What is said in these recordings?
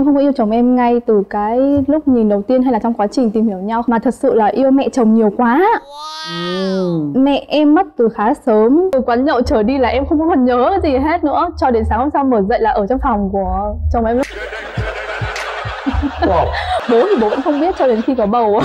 Em không có yêu chồng em ngay từ cái lúc nhìn đầu tiên hay là trong quá trình tìm hiểu nhau mà thật sự là yêu mẹ chồng nhiều quá. Mẹ em mất từ khá sớm, từ quán nhậu trở đi là em không có còn nhớ cái gì hết nữa cho đến sáng hôm sau mở dậy là ở trong phòng của chồng em. Wow. Bố thì bố vẫn không biết cho đến khi có bầu.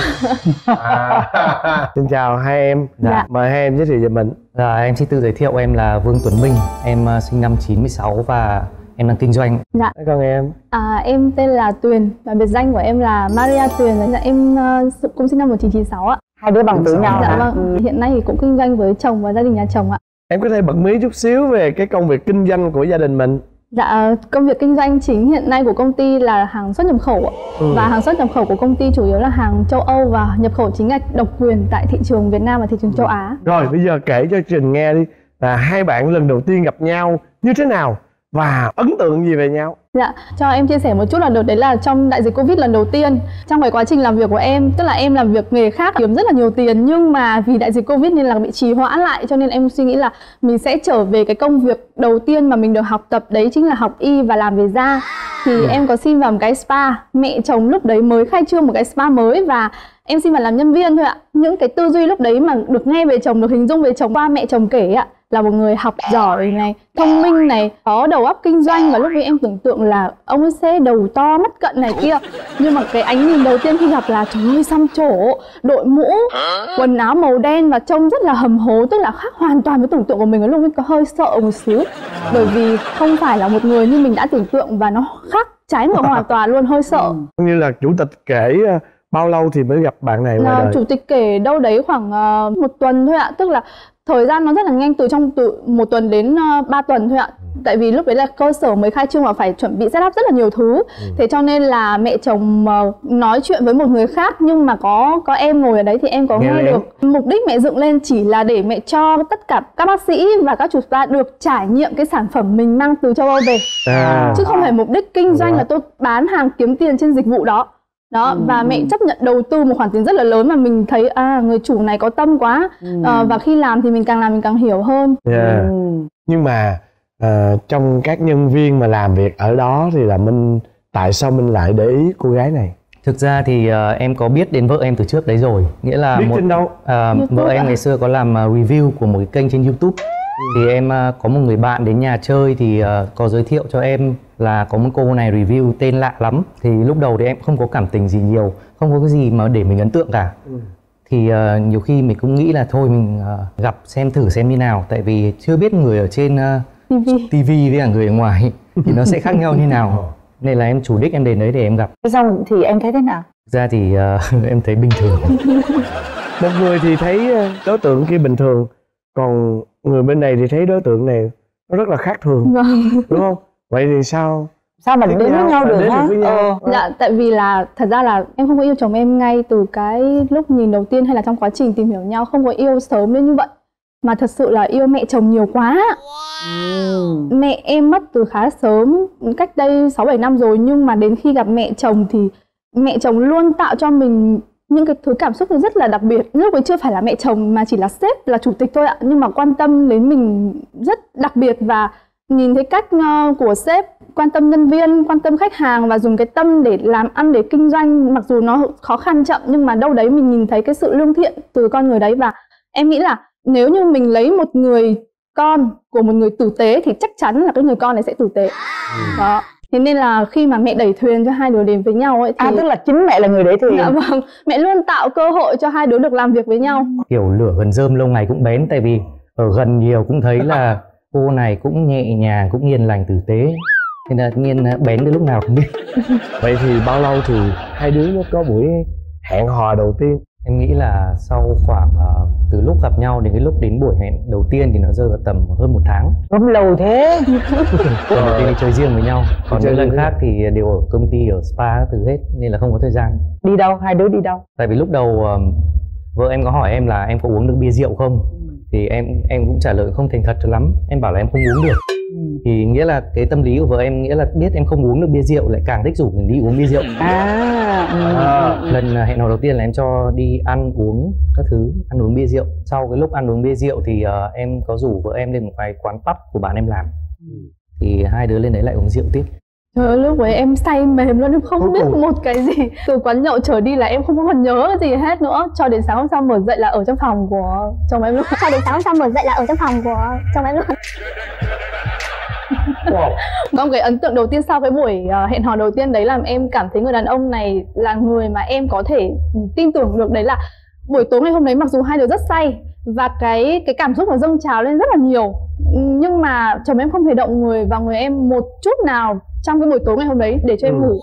À. Xin chào hai em. Dạ. Mời hai em giới thiệu về mình. Dạ, em xin tự giới thiệu em là Vương Tuấn Minh Em ờ, sinh năm 96 và em đang kinh doanh Dạ. Thế còn em? À, em tên là Tuyền và biệt danh của em là Maria Tuyền. Dạ, em uh, cũng sinh năm 1996 ạ. hai đứa bằng tuổi nhau Dạ hả? vâng. Hiện nay thì cũng kinh doanh với chồng và gia đình nhà chồng ạ. Em có thể bật mí chút xíu về cái công việc kinh doanh của gia đình mình. Dạ, công việc kinh doanh chính hiện nay của công ty là hàng xuất nhập khẩu ạ. Ừ. Và hàng xuất nhập khẩu của công ty chủ yếu là hàng châu Âu và nhập khẩu chính ngạch độc quyền tại thị trường Việt Nam và thị trường châu Á. Rồi bây giờ kể cho Trình nghe đi là hai bạn lần đầu tiên gặp nhau như thế nào và ấn tượng gì về nhau? Dạ, cho em chia sẻ một chút là đợt đấy là trong đại dịch Covid lần đầu tiên. Trong cái quá trình làm việc của em, tức là em làm việc nghề khác kiếm rất là nhiều tiền Nhưng mà vì đại dịch Covid nên là bị trì hoãn lại Cho nên em suy nghĩ là mình sẽ trở về cái công việc đầu tiên mà mình được học tập Đấy chính là học y và làm về da. Thì em có xin vào một cái spa Mẹ chồng lúc đấy mới khai trương một cái spa mới Và em xin phải làm nhân viên thôi ạ Những cái tư duy lúc đấy mà được nghe về chồng, được hình dung về chồng qua mẹ chồng kể ạ là một người học giỏi này, thông minh này, có đầu óc kinh doanh và lúc ấy em tưởng tượng là ông ấy sẽ đầu to, mắt cận này kia. Nhưng mà cái ánh nhìn đầu tiên khi gặp là trời ơi xăm trổ, đội mũ, quần áo màu đen và trông rất là hầm hố, tức là khác hoàn toàn với tưởng tượng của mình. Lúc ấy có hơi sợ một xíu bởi vì không phải là một người như mình đã tưởng tượng và nó khác trái ngược hoàn toàn luôn, hơi sợ. Như là chủ tịch kể bao lâu thì mới gặp bạn này ngoài là đời? chủ tịch kể đâu đấy khoảng ờ, một tuần thôi ạ. Tức là thời gian nó rất là nhanh từ trong từ một tuần đến uh, 3 tuần thôi ạ. Tại vì lúc đấy là cơ sở mới khai trương và phải chuẩn bị setup rất là nhiều thứ. Thế cho nên là mẹ chồng ờ, nói chuyện với một người khác nhưng mà có có em ngồi ở đấy thì em có Nghe nghe lén. được. Mục đích mẹ dựng lên chỉ là để mẹ cho tất cả các bác sĩ và các chủ spa được trải nghiệm cái sản phẩm mình mang từ châu Âu về. À. chứ không phải mục đích kinh doanh là tôi bán hàng kiếm tiền trên dịch vụ đó đó và mẹ chấp nhận đầu tư một khoản tiền rất là lớn mà mình thấy à người chủ này có tâm quá Ờ, và khi làm thì mình càng làm mình càng hiểu hơn Yeah. Ừ. Nhưng mà ờ, trong các nhân viên mà làm việc ở đó thì là Minh tại sao Minh lại để ý cô gái này? Thực ra thì ờ, em có biết đến vợ em từ trước đấy rồi Nghĩa là Biết một trên đâu? ờ, YouTube vợ em ngày xưa có làm ờ, review của một cái kênh trên YouTube Thì em ờ, có một người bạn đến nhà chơi thì ờ, có giới thiệu cho em là có một cô này review tên lạ lắm. Thì lúc đầu thì em không có cảm tình gì nhiều Không có cái gì mà để mình ấn tượng cả. Thì ờ, nhiều khi mình cũng nghĩ là thôi mình ờ, gặp xem thử xem như nào. Tại vì chưa biết người ở trên ờ, TV với cả người ở ngoài thì nó sẽ khác nhau như nào. Nên là em chủ đích em đến đấy để em gặp. Thế xong thì em thấy thế nào? Ra thì ờ, em thấy bình thường. Một người thì thấy đối tượng kia bình thường Còn người bên này thì thấy đối tượng này nó rất là khác thường. Vâng. Đúng không? Vậy thì sao? Sao mà đến với nhau được hả? được với nhau. Ờ. dạ tại vì là thật ra là em không có yêu chồng em ngay từ cái lúc nhìn đầu tiên hay là trong quá trình tìm hiểu nhau không có yêu sớm đến như vậy mà thật sự là yêu mẹ chồng nhiều quá Ừ. mẹ em mất từ khá sớm cách đây 6 7 năm rồi nhưng mà đến khi gặp mẹ chồng thì mẹ chồng luôn tạo cho mình những cái thứ cảm xúc rất là đặc biệt lúc ấy chưa phải là mẹ chồng mà chỉ là sếp là chủ tịch thôi ạ nhưng mà quan tâm đến mình rất đặc biệt và nhìn thấy cách ờ, của sếp quan tâm nhân viên quan tâm khách hàng và dùng cái tâm để làm ăn để kinh doanh mặc dù nó khó khăn chậm nhưng mà đâu đấy mình nhìn thấy cái sự lương thiện từ con người đấy. Và em nghĩ là nếu như mình lấy một người con của một người tử tế thì chắc chắn là cái người con này sẽ tử tế. Đó. Thế nên là khi mà mẹ đẩy thuyền cho hai đứa đến với nhau ấy thì À tức là chính mẹ là người để thuyền. dạ vâng. Mẹ luôn tạo cơ hội cho hai đứa được làm việc với nhau. Kiểu lửa gần rơm lâu ngày cũng bén tại vì ở gần nhiều cũng thấy là cô này cũng nhẹ nhàng cũng hiền lành tử tế thế là nhiên ờ, bén đến lúc nào không biết Vậy thì bao lâu thì hai đứa nó có buổi hẹn hò đầu tiên? em nghĩ là sau khoảng ờ, từ lúc gặp nhau đến cái lúc đến buổi hẹn đầu tiên thì nó rơi vào tầm hơn một tháng Không lâu thế. lần đầu tiên đi chơi riêng với nhau còn chơi những lần khác thì đều ở công ty ở spa thứ hết nên là không có thời gian Đi đâu? Hai đứa đi đâu? tại vì lúc đầu ờm, vợ em có hỏi em là em có uống được bia rượu không thì em em cũng trả lời không thành thật cho lắm. Em bảo là em không uống được. Thì nghĩa là cái tâm lý của vợ em nghĩa là biết em không uống được bia rượu lại càng thích rủ mình đi uống bia rượu. À, ừ. À. lần hẹn hò đầu tiên là em cho đi ăn uống các thứ ăn uống bia rượu. Sau cái lúc ăn uống bia rượu thì ờ, em có rủ vợ em lên một cái quán pub của bạn em làm. Thì hai đứa lên đấy lại uống rượu tiếp Trời ơi, lúc ấy em say mềm luôn em không Cuối biết cùng- một cái gì. Từ quán nhậu trở đi là em không còn nhớ cái gì hết nữa. Cho đến sáng hôm sau mở dậy là ở trong phòng của chồng em luôn. Cho đến sáng hôm sau mở dậy là ở trong phòng của chồng em luôn. Vâng, cái ấn tượng đầu tiên sau cái buổi ờ, hẹn hò đầu tiên đấy là em cảm thấy người đàn ông này là người mà em có thể tin tưởng được đấy là buổi tối ngày hôm đấy mặc dù hai đứa rất say và cái cái cảm xúc nó dâng trào lên rất là nhiều nhưng mà chồng em không hề động người vào người em một chút nào trong cái buổi tối ngày hôm đấy để cho em Ừ. ngủ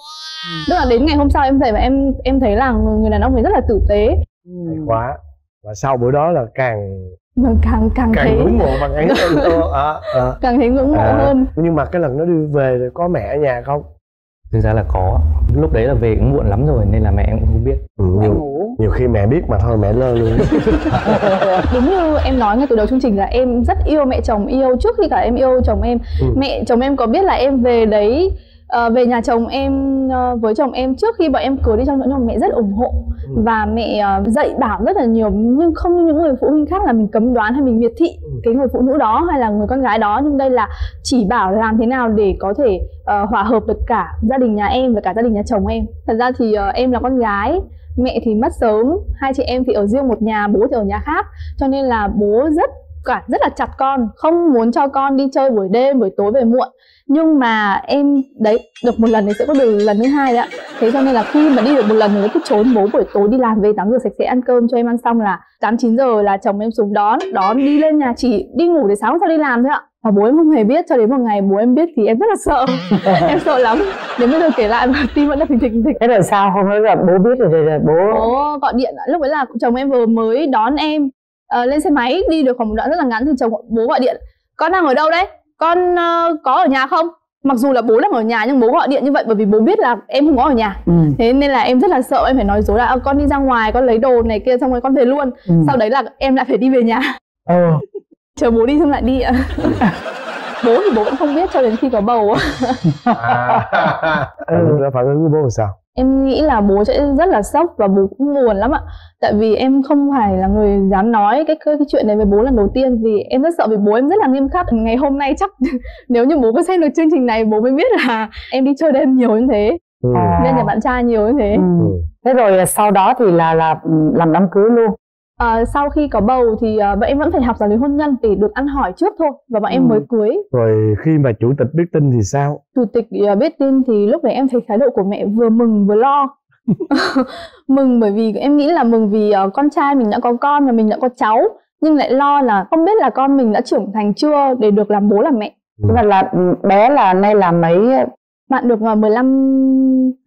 tức là đến ngày hôm sau em dậy và em em thấy là người, người đàn ông này rất là tử tế Ừ. quá và sau bữa đó là càng mà càng càng càng thấy ngưỡng mộ bạn ấy à, à. càng thấy ngưỡng mộ À, hơn nhưng mà cái lần nó đi về rồi có mẹ ở nhà không thực ra là có. Lúc đấy là về cũng muộn lắm rồi nên là mẹ em cũng không biết. Ừ, Mẹ nhiều, ngủ. nhiều khi mẹ biết mà thôi mẹ lơ luôn. Đúng như em nói ngay từ đầu chương trình là em rất yêu mẹ chồng yêu trước khi cả em yêu chồng em. Ừ. mẹ chồng em có biết là em về đấy ờ, về nhà chồng em ờ, với chồng em trước khi bọn em cưới đi chăng nữa nhưng mẹ rất ủng hộ Ừ. và mẹ ờ, dạy bảo rất là nhiều nhưng không như những người phụ huynh khác là mình cấm đoán hay mình miệt thị Ừ. cái người phụ nữ đó hay là người con gái đó nhưng đây là chỉ bảo làm thế nào để có thể ờ, hòa hợp được cả gia đình nhà em và cả gia đình nhà chồng em thật ra thì ờ, em là con gái mẹ thì mất sớm hai chị em thì ở riêng một nhà bố thì ở nhà khác cho nên là bố rất cả rất là chặt con không muốn cho con đi chơi buổi đêm buổi tối về muộn. Nhưng mà em đấy được một lần thì sẽ có được lần thứ hai đấy ạ. Thế cho nên là khi mà đi được một lần thì nó cứ trốn bố buổi tối đi làm về 8 giờ sạch sẽ ăn cơm cho em ăn xong là 8 9 giờ là chồng em xuống đón đón đi lên nhà chỉ đi ngủ để sáng sau đi làm thôi ạ. Và bố em không hề biết cho đến một ngày bố em biết thì em rất là sợ. Em sợ lắm. Đến bây giờ kể lại mà tim vẫn là thình thịch thình thế rồi sao? Hôm ấy là bố biết rồi, rồi, rồi bố bố gọi điện lúc ấy là chồng em vừa mới đón em ờ, lên xe máy đi được khoảng một đoạn rất là ngắn thì chồng bố gọi điện. Con đang ở đâu đấy? Con ờ, có ở nhà không? Mặc dù là bố đang ở nhà nhưng bố gọi điện như vậy bởi vì bố biết là em không có ở nhà. Ừ. thế nên là em rất là sợ em phải nói dối là "Ờ, con đi ra ngoài con lấy đồ này kia xong rồi con về luôn. Ừ. sau đấy là em lại phải đi về nhà. Ừ. chờ bố đi xong lại đi ạ. Bố thì bố vẫn không biết cho đến khi có bầu. À, Ừ. phản ứng của bố là sao em nghĩ là bố sẽ rất là sốc và bố cũng buồn lắm ạ tại vì em không phải là người dám nói cái cái, cái chuyện này với bố lần đầu tiên vì em rất sợ vì bố em rất là nghiêm khắc ngày hôm nay chắc nếu như bố có xem được chương trình này bố mới biết là em đi chơi đêm nhiều như thế ừ. Lên nhà bạn trai nhiều như thế Ừ. Ừ. thế rồi à, sau đó thì là là làm đám cưới luôn Ờ, sau khi có bầu thì uh, bọn em vẫn phải học giáo lý hôn nhân để được ăn hỏi trước thôi và bọn em Ừ. mới cưới. Rồi khi mà chủ tịch biết tin thì sao? Chủ tịch ờ, biết tin thì lúc đấy em thấy thái độ của mẹ vừa mừng vừa lo. Mừng bởi vì em nghĩ là mừng vì ờ, con trai mình đã có con và mình đã có cháu nhưng lại lo là không biết là con mình đã trưởng thành chưa để được làm bố làm mẹ. Ừ. mà là bé là nay là mấy? Bạn được uh, 15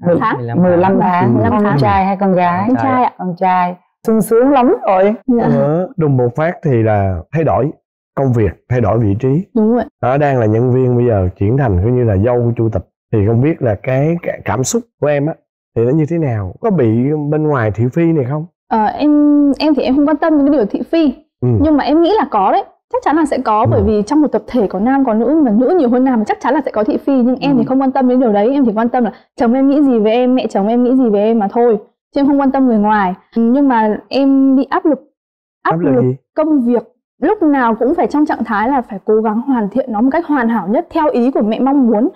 Mười- tháng. 15 15 tháng. 15 con tháng. trai hay con gái? Con trai ạ. Con trai sung sướng lắm rồi. Dạ, Ờ, đùng một phát thì là thay đổi công việc thay đổi vị trí. Đúng rồi. Đó đang là nhân viên bây giờ chuyển thành coi như là dâu của chủ tịch. Thì không biết là cái, cái cảm xúc của em á thì nó như thế nào? Có bị bên ngoài thị phi này không? Ờ, em em thì em không quan tâm đến cái điều thị phi. Ừ. nhưng mà em nghĩ là có đấy. Chắc chắn là sẽ có bởi Ừ. vì trong một tập thể có nam có nữ mà nữ nhiều hơn nam thì chắc chắn là sẽ có thị phi. Nhưng em Ừ. thì không quan tâm đến điều đấy. Em chỉ quan tâm là chồng em nghĩ gì về em mẹ chồng em nghĩ gì về em mà thôi chứ em không quan tâm người ngoài. Nhưng mà em bị áp lực áp, áp lực gì? công việc. Lúc nào cũng phải trong trạng thái là phải cố gắng hoàn thiện nó một cách hoàn hảo nhất theo ý của mẹ mong muốn.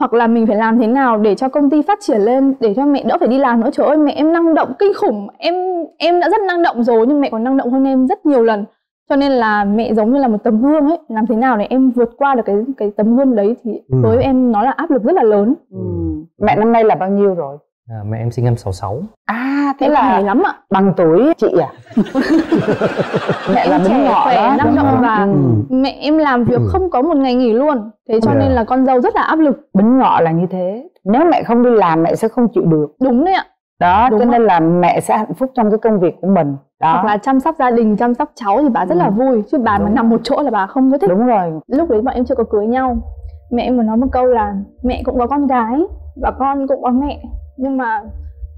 Hoặc là mình phải làm thế nào để cho công ty phát triển lên để cho mẹ đỡ phải đi làm nữa. Trời ơi mẹ em năng động kinh khủng. Em em đã rất năng động rồi nhưng mẹ còn năng động hơn em rất nhiều lần. Cho nên là mẹ giống như là một tấm gương ấy. Làm thế nào để em vượt qua được cái cái tấm gương đấy thì Ừ. với em nó là áp lực rất là lớn. Ừ. mẹ năm nay là bao nhiêu rồi à, mẹ em sinh năm 66 à thế em là là lắm ạ. Bằng tuổi chị à? Mẹ là Em bính ngọ khỏe, đó. năng động không? và- ừ. mẹ em làm việc Ừ. không có một ngày nghỉ luôn. Thế cho Dạ. nên là con dâu rất là áp lực. Bính ngọ là như thế. Nếu mẹ không đi làm mẹ sẽ không chịu được. Đúng đấy ạ. Đó Đúng cho ạ. nên là mẹ sẽ hạnh phúc trong cái công việc của mình. Đó. Hoặc là chăm sóc gia đình chăm sóc cháu thì bà rất Ừ. là vui. Chứ bà mà Đúng. nằm một chỗ là bà không có thích. Đúng rồi. Lúc đấy bọn em chưa có cưới nhau. Mẹ em có nói một câu là mẹ cũng có con gái và con cũng có mẹ nhưng mà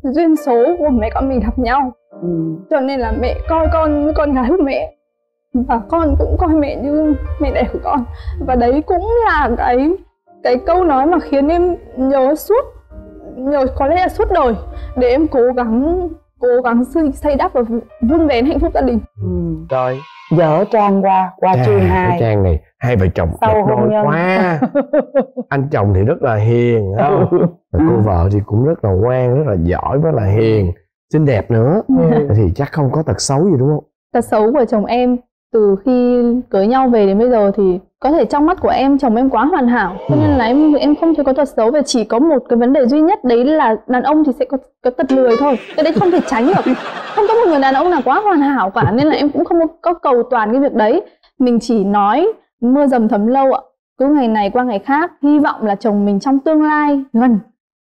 duyên số của mẹ con mình gặp nhau. Ừ. cho nên là mẹ coi con như con gái của mẹ. Và con cũng coi mẹ như mẹ đẻ của con. Và đấy cũng là cái cái câu nói mà khiến em nhớ suốt nhớ có lẽ là suốt đời. Để em cố gắng cố gắng xây, đắp và vun vén hạnh phúc gia đình Ừ. rồi dở trang qua qua Chà, chương 2 trang này hai vợ chồng Sau đôi nhân. quá anh chồng thì rất là hiền không. Và cô vợ thì cũng rất là ngoan rất là giỏi rất là hiền xinh đẹp nữa Ừ. thì chắc không có tật xấu gì đúng không tật xấu của chồng em từ khi cưới nhau về đến bây giờ thì có thể trong mắt của em, chồng em quá hoàn hảo. Cho nên là em em không thấy có tật xấu, và chỉ có một cái vấn đề duy nhất, đấy là đàn ông thì sẽ có có tật lười thôi. Cái đấy không thể tránh được. Không có một người đàn ông nào quá hoàn hảo cả, nên là em cũng không có cầu toàn cái việc đấy. Mình chỉ nói, mưa dầm thấm lâu ạ. Cứ ngày này qua ngày khác, hy vọng là chồng mình trong tương lai gần,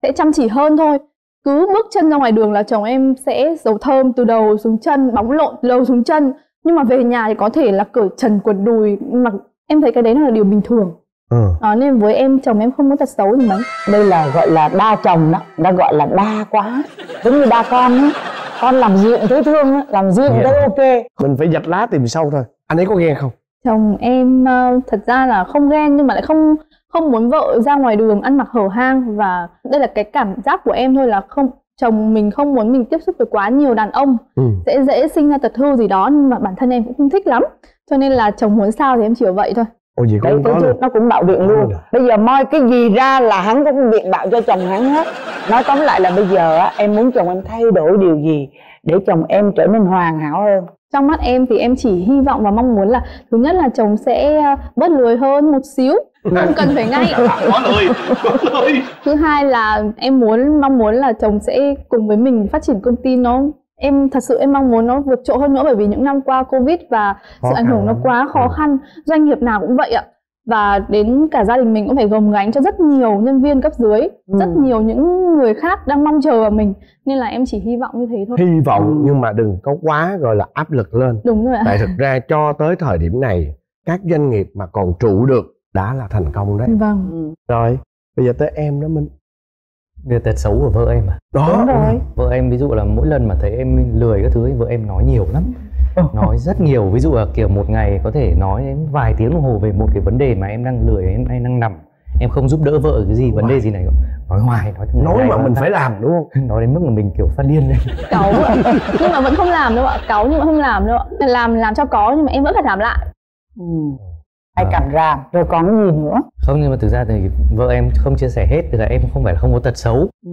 sẽ chăm chỉ hơn thôi. Cứ bước chân ra ngoài đường là chồng em sẽ dầu thơm từ đầu xuống chân, bóng lộn lâu xuống chân nhưng mà về nhà thì có thể là cởi trần quần đùi mặc em thấy cái đấy là điều bình thường. Ừ. đó, nên với em chồng em không có tật xấu gì mấy đây là gọi là đa chồng đó đã gọi là đa quá. Giống như đa con á. Con làm gì cũng thấy thương á làm gì cũng thấy ok. Mình phải dạch lá tìm sâu thôi. Anh ấy có ghen không? Chồng em ờ, thật ra là không ghen nhưng mà lại không không muốn vợ ra ngoài đường ăn mặc hở hang. Và đây là cái cảm giác của em thôi là không chồng mình không muốn mình tiếp xúc với quá nhiều đàn ông. Ừ. sẽ dễ sinh ra tật hư gì đó nhưng mà bản thân em cũng không thích lắm. Cho nên là chồng muốn sao thì em chịu vậy thôi. Ồ gì cũng đấy có nó cũng bạo biện luôn. Rồi. bây giờ moi cái gì ra là hắn cũng biện bạo cho chồng hắn hết. Nói tóm lại là bây giờ á em muốn chồng em thay đổi điều gì để chồng em trở nên hoàn hảo hơn? Trong mắt em thì em chỉ hy vọng và mong muốn là thứ nhất là chồng sẽ ờ, bớt lười hơn một xíu không cần phải ngay. Có lười có lười thứ hai là em muốn mong muốn là chồng sẽ cùng với mình phát triển công ty nó. Em thật sự em mong muốn nó vượt trội hơn nữa bởi vì những năm qua covid và Khó sự ảnh hưởng nó quá khó Ừ. khăn doanh nghiệp nào cũng vậy ạ. Và đến cả gia đình mình cũng phải gồng gánh cho rất nhiều nhân viên cấp dưới Ừ. rất nhiều những người khác đang mong chờ vào mình. Nên là em chỉ hy vọng như thế thôi. Hy vọng Ừ. nhưng mà đừng có quá gọi là áp lực lên. Đúng rồi ạ. Tại thực ra cho tới thời điểm này các doanh nghiệp mà còn trụ được đã là thành công đấy. Vâng. Ừ. rồi bây giờ tới em đó minh. Việc tật xấu của vợ em à? Đó. Đúng rồi. Vợ em ví dụ là mỗi lần mà thấy em lười các thứ ấy, vợ em nói nhiều lắm. Nói rất nhiều. Ví dụ là kiểu một ngày có thể nói đến vài tiếng đồng hồ về một cái vấn đề mà em đang lười em hay đang nằm. Em không giúp đỡ vợ cái gì vấn đề gì này nói hoài nói nói mà mình tháng. phải làm đúng không? Nói đến mức mà mình kiểu phát điên lên. Cáu nhưng mà vẫn không làm đâu ạ. Cáu nhưng mà không làm đâu ạ. Làm làm cho có nhưng mà em vẫn phải làm lại. Ừ. hay cảm ràm rồi còn cái gì nữa? Không nhưng mà thực ra thì vợ em không chia sẻ hết thì là em không phải là không có tật xấu. Ừ.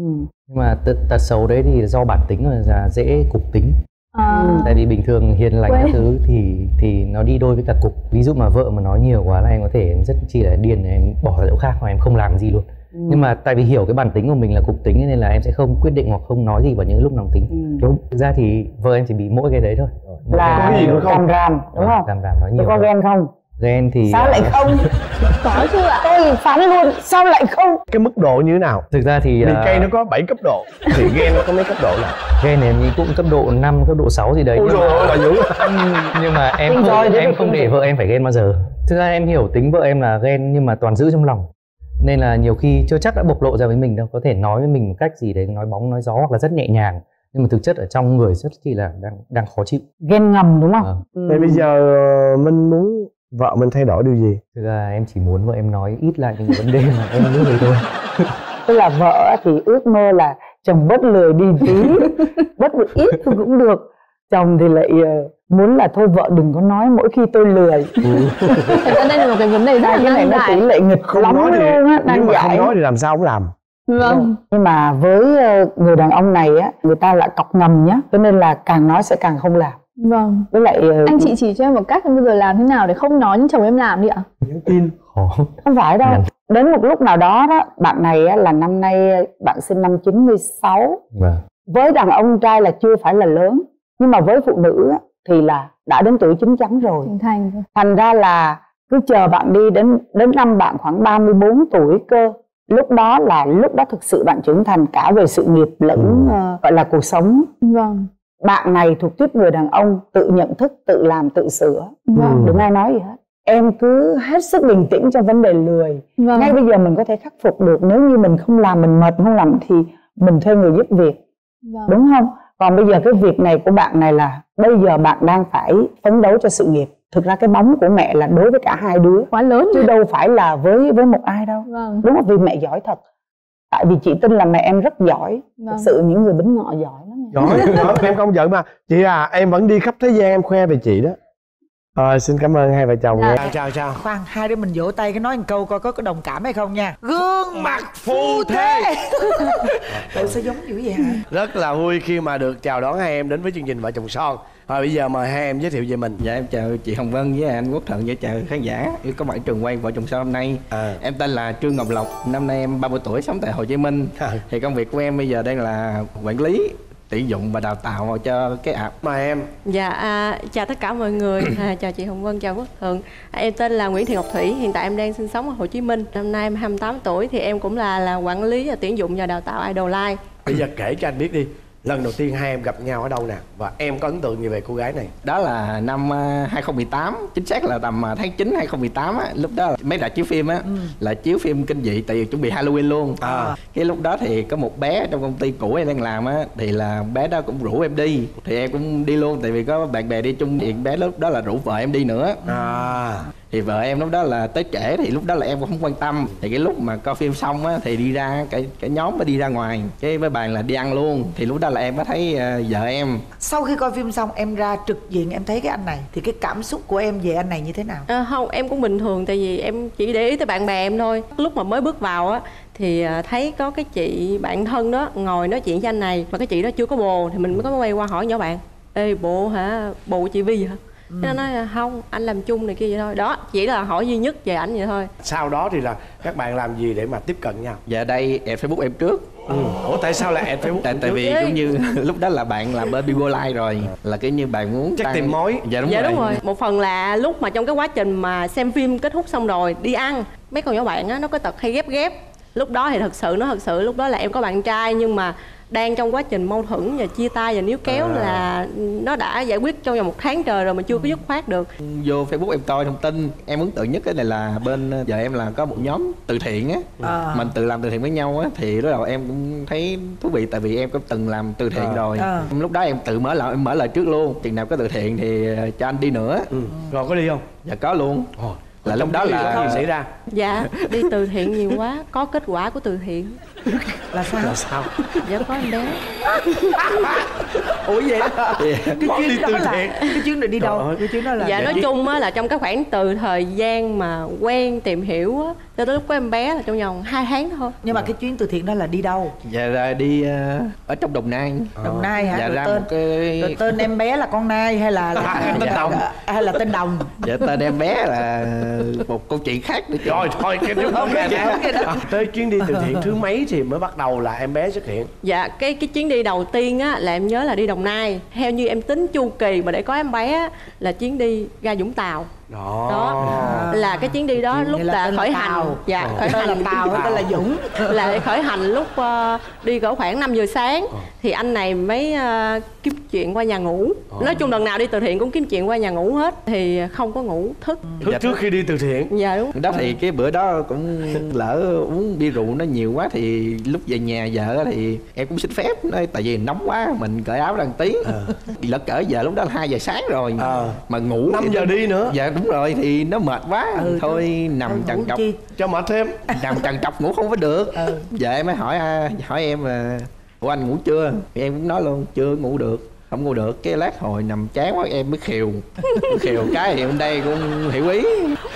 nhưng mà tật, tật xấu đấy thì do bản tính là dễ cục tính. À, Ừ. tại vì bình thường hiền lành các thứ thì thì nó đi đôi với cả cục. Ví dụ mà vợ mà nói nhiều quá là em có thể em rất chi là điên em bỏ ra chỗ khác hoặc em không làm gì luôn. Ừ. nhưng mà tại vì hiểu cái bản tính của mình là cục tính nên là em sẽ không quyết định hoặc không nói gì vào những lúc nóng tính. Ừ. đúng. Thực ra thì vợ em chỉ bị mỗi cái đấy thôi. Mỗi là cái Có gì nữa không? cảm ràm đúng không? cảm cảm nói nhiều có ghen không ghen thì sao lại không? Có chứ ạ. Tôi phán luôn sao lại không? Cái mức độ như thế nào? Thực ra thì đi ờ, cây nó có 7 cấp độ thì ghen nó có mấy cấp độ nào? Ghen thì em nghĩ cũng cấp độ 5, cấp độ 6 gì đấy ôi mà- ơi là dữ nhưng mà em Tinh không, em không để vợ em phải ghen bao giờ. Thực ra em hiểu tính vợ em là ghen nhưng mà toàn giữ trong lòng. Nên là nhiều khi chưa chắc đã bộc lộ ra với mình đâu có thể nói với mình một cách gì đấy nói bóng nói gió hoặc là rất nhẹ nhàng. Nhưng mà thực chất ở trong người rất chỉ là đang đang khó chịu. Ghen ngầm đúng không? Ờ. ừ. Vậy bây giờ ờ, Minh muốn vợ mình thay đổi điều gì? thực ra em chỉ muốn vợ em nói ít lại những cái vấn đề mà em biết rồi thôi. Tức là vợ thì ước mơ là chồng bớt lười đi tí bớt một ít thôi cũng được. Chồng thì lại ờ, muốn là thôi vợ đừng có nói mỗi khi tôi lười. Thật ra đây là một cái vấn đề rất là cái này nan nó tỷ lệ nghịch Không lắm nói thì luôn á nan nếu mà giải không nói thì làm sao cũng làm. Vâng. Nhưng mà với ờ, người đàn ông này á người ta lại cọc ngầm nhá. Cho nên là càng nói sẽ càng không làm Vâng. Với lại ờ, Anh chị chỉ cho em một cách em bây giờ làm thế nào để không nói nhưng chồng em làm đi ạ? Nhắn tin. khó không phải đâu. Ngắn. đến một lúc nào đó đó bạn này á, là năm nay ờ, bạn sinh năm 96 vâng. Với đàn ông trai là chưa phải là lớn nhưng mà với phụ nữ á, thì là đã đến tuổi chín chắn rồi. Thành thành ra là cứ chờ bạn đi đến đến năm bạn khoảng 34 tuổi cơ lúc đó là lúc đó thực sự bạn trưởng thành cả về sự nghiệp lẫn Ừ. ờ, gọi là cuộc sống. Vâng bạn này thuộc tiếp người đàn ông tự nhận thức tự làm tự sửa. Vâng Ừ. đừng ai nói gì hết. Em cứ hết sức bình tĩnh cho vấn đề lười. Vâng. Ngay bây giờ mình có thể khắc phục được. Nếu như mình không làm mình mệt không làm thì mình thuê người giúp việc. Vâng. Đúng không? Còn bây giờ cái việc này của bạn này là bây giờ bạn đang phải phấn đấu cho sự nghiệp. Thực ra cái bóng của mẹ là đối với cả hai đứa. Quá lớn chứ đâu phải là với với một ai đâu. Vâng. Đúng không? Vì mẹ giỏi thật. Tại vì chị tin là mẹ em rất giỏi. Vâng. thực sự những người bính ngọ giỏi Giỏi, em không giận mà. Chị à, em vẫn đi khắp thế gian em khoe về chị đó. Rồi xin cảm ơn hai vợ chồng Dạ. nha. chào chào chào. Khoan hai đứa mình vỗ tay cái nói một câu coi có có đồng cảm hay không nha. Gương mặt phu thế tự sao giống dữ vậy hả? Rất là vui khi mà được chào đón hai em đến với chương trình vợ chồng son. Rồi bây giờ mời hai em giới thiệu về mình. Dạ em chào chị Hồng Vân với anh Quốc Thuận và chào khán giả. Yêu có bạn trường quay vợ chồng sao hôm nay. À. Em tên là Trương Ngọc Lộc, năm nay em 30 tuổi sống tại Hồ Chí Minh. À. Thì công việc của em bây giờ đang là quản lý tuyển dụng và đào tạo cho cái app. Mời em. Dạ, à, chào tất cả mọi người, à, chào chị Hồng Vân, chào Quốc Thuận à, Em tên là Nguyễn Thị Ngọc Thủy, hiện tại em đang sinh sống ở Hồ Chí Minh. Năm nay em 28 tuổi thì em cũng là là quản lý và tuyển dụng và đào tạo Idol Live bây giờ kể cho anh biết đi lần đầu tiên hai em gặp nhau ở đâu nè? Và em có ấn tượng gì về cô gái này? Đó là năm à, 2018, chính xác là tầm à, tháng 9 2018 á. Lúc đó mấy rạp chiếu phim á là chiếu phim kinh dị tại vì chuẩn bị Halloween luôn. À. cái lúc đó thì có một bé trong công ty cũ em đang làm á thì là bé đó cũng rủ em đi. Thì em cũng đi luôn tại vì có bạn bè đi chung thì bé lúc đó là rủ vợ em đi nữa. À thì vợ em lúc đó là tới trễ thì lúc đó là em cũng không quan tâm. Thì cái lúc mà coi phim xong á thì đi ra cái cái nhóm mới đi ra ngoài. Cái với bàn là đi ăn luôn. Thì lúc đó là em mới thấy ờ, vợ em. Sau khi coi phim xong em ra trực diện em thấy cái anh này thì cái cảm xúc của em về anh này như thế nào? À, Không, em cũng bình thường tại vì em chỉ để ý tới bạn bè em thôi. Lúc mà mới bước vào á thì à, thấy có cái chị bạn thân đó ngồi nói chuyện với anh này mà cái chị đó chưa có bồ thì mình mới có quay qua hỏi nhỏ bạn. Ê bộ hả? Bồ của chị Vi hả Thế nó nói là không anh làm chung này kia vậy thôi. Đó chỉ là hỏi duy nhất về ảnh vậy thôi. Sau đó thì là các bạn làm gì để mà tiếp cận nhau? Và đây em facebook em trước. Ừ. ủa tại sao lại add facebook tại, tại vì giống như lúc đó là bạn là bên Bigo Live rồi là cái như bạn muốn Chắc tăng- tìm mối. dạ đúng dạ rồi. đúng rồi. Một phần là lúc mà trong cái quá trình mà xem phim kết thúc xong rồi đi ăn mấy con nhỏ bạn á nó có tật hay ghép ghép. Lúc đó thì thật sự nó thật sự lúc đó là em có bạn trai nhưng mà đang trong quá trình mâu thuẫn và chia tay và níu kéo À. là nó đã giải quyết trong vòng một tháng trời rồi mà chưa có dứt khoát được vô facebook em coi thông tin em ấn tượng nhất cái này là bên ờ, vợ em là có một nhóm từ thiện á À. mình tự làm từ thiện với nhau á thì lúc đầu em cũng thấy thú vị tại vì em cũng từng làm từ thiện À. rồi À. lúc đó em tự mở lời em mở lời trước luôn chừng nào có từ thiện thì ờ, cho anh đi nữa ừ. rồi có đi không dạ có luôn Ồ. là lúc đó là gì xảy ra dạ đi từ thiện nhiều quá có kết quả của từ thiện là sao là sao dạ có em bé ủa vậy đó Dạ. cái chuyến đó từ là thiện. cái chuyến này đi đâu ơi. cái chuyến đó là dạ nói chung á là trong cái khoảng từ thời gian mà quen tìm hiểu á cho tới lúc có em bé là trong vòng 2 tháng thôi nhưng mà cái chuyến từ thiện đó là đi đâu dạ ra đi ờ, ở trong đồng nai đồng nai hả dạ rồi ra tên một cái rồi tên em bé là con nai hay là, là Tên Đồng. hay là tên đồng dạ tên em bé là một câu chuyện khác nữa chứ. rồi thôi cái đó Không, cái chuyện đó. tới chuyến đi từ thiện thứ mấy thì mới bắt đầu là em bé xuất hiện Dạ, cái cái chuyến đi đầu tiên á là em nhớ là đi Đồng Nai. Theo như em tính chu kỳ mà để có em bé á, là chuyến đi ra Vũng Tàu. Đó, Đó. Là cái chuyến đi đó lúc là khởi Tàu. hành. Dạ, khởi tên là hành tàu hay tên là dũng là khởi hành lúc ờ, đi cỡ khoảng 5 giờ sáng Ờ. thì anh này mới ờ, kiếm chuyện qua nhà ngủ. Ờ. Nói chung lần nào đi từ thiện cũng kiếm chuyện qua nhà ngủ hết thì không có ngủ thức. Thức trước khi đi từ thiện Dạ đúng. đó thì cái bữa đó cũng lỡ uống bia rượu nó nhiều quá thì lúc về nhà vợ thì em cũng xin phép nói tại vì nóng quá mình cởi áo ra một tí lỡ cỡ giờ lúc đó là hai giờ sáng rồi Ờ. mà ngủ 5 thì giờ đi nữa dạ đúng rồi thì nó mệt quá. Ừ, thôi nằm Thôi trằn ngủ trọc chi? cho mệt thêm. Nằm trằn trọc ngủ không có được. Ừ. em mới hỏi à, hỏi em là ủa anh ngủ chưa? Thì em cũng nói luôn chưa ngủ được. Không ngủ được cái lát hồi nằm chán quá em mới khiều khiều cái thì bên đây cũng hiểu ý.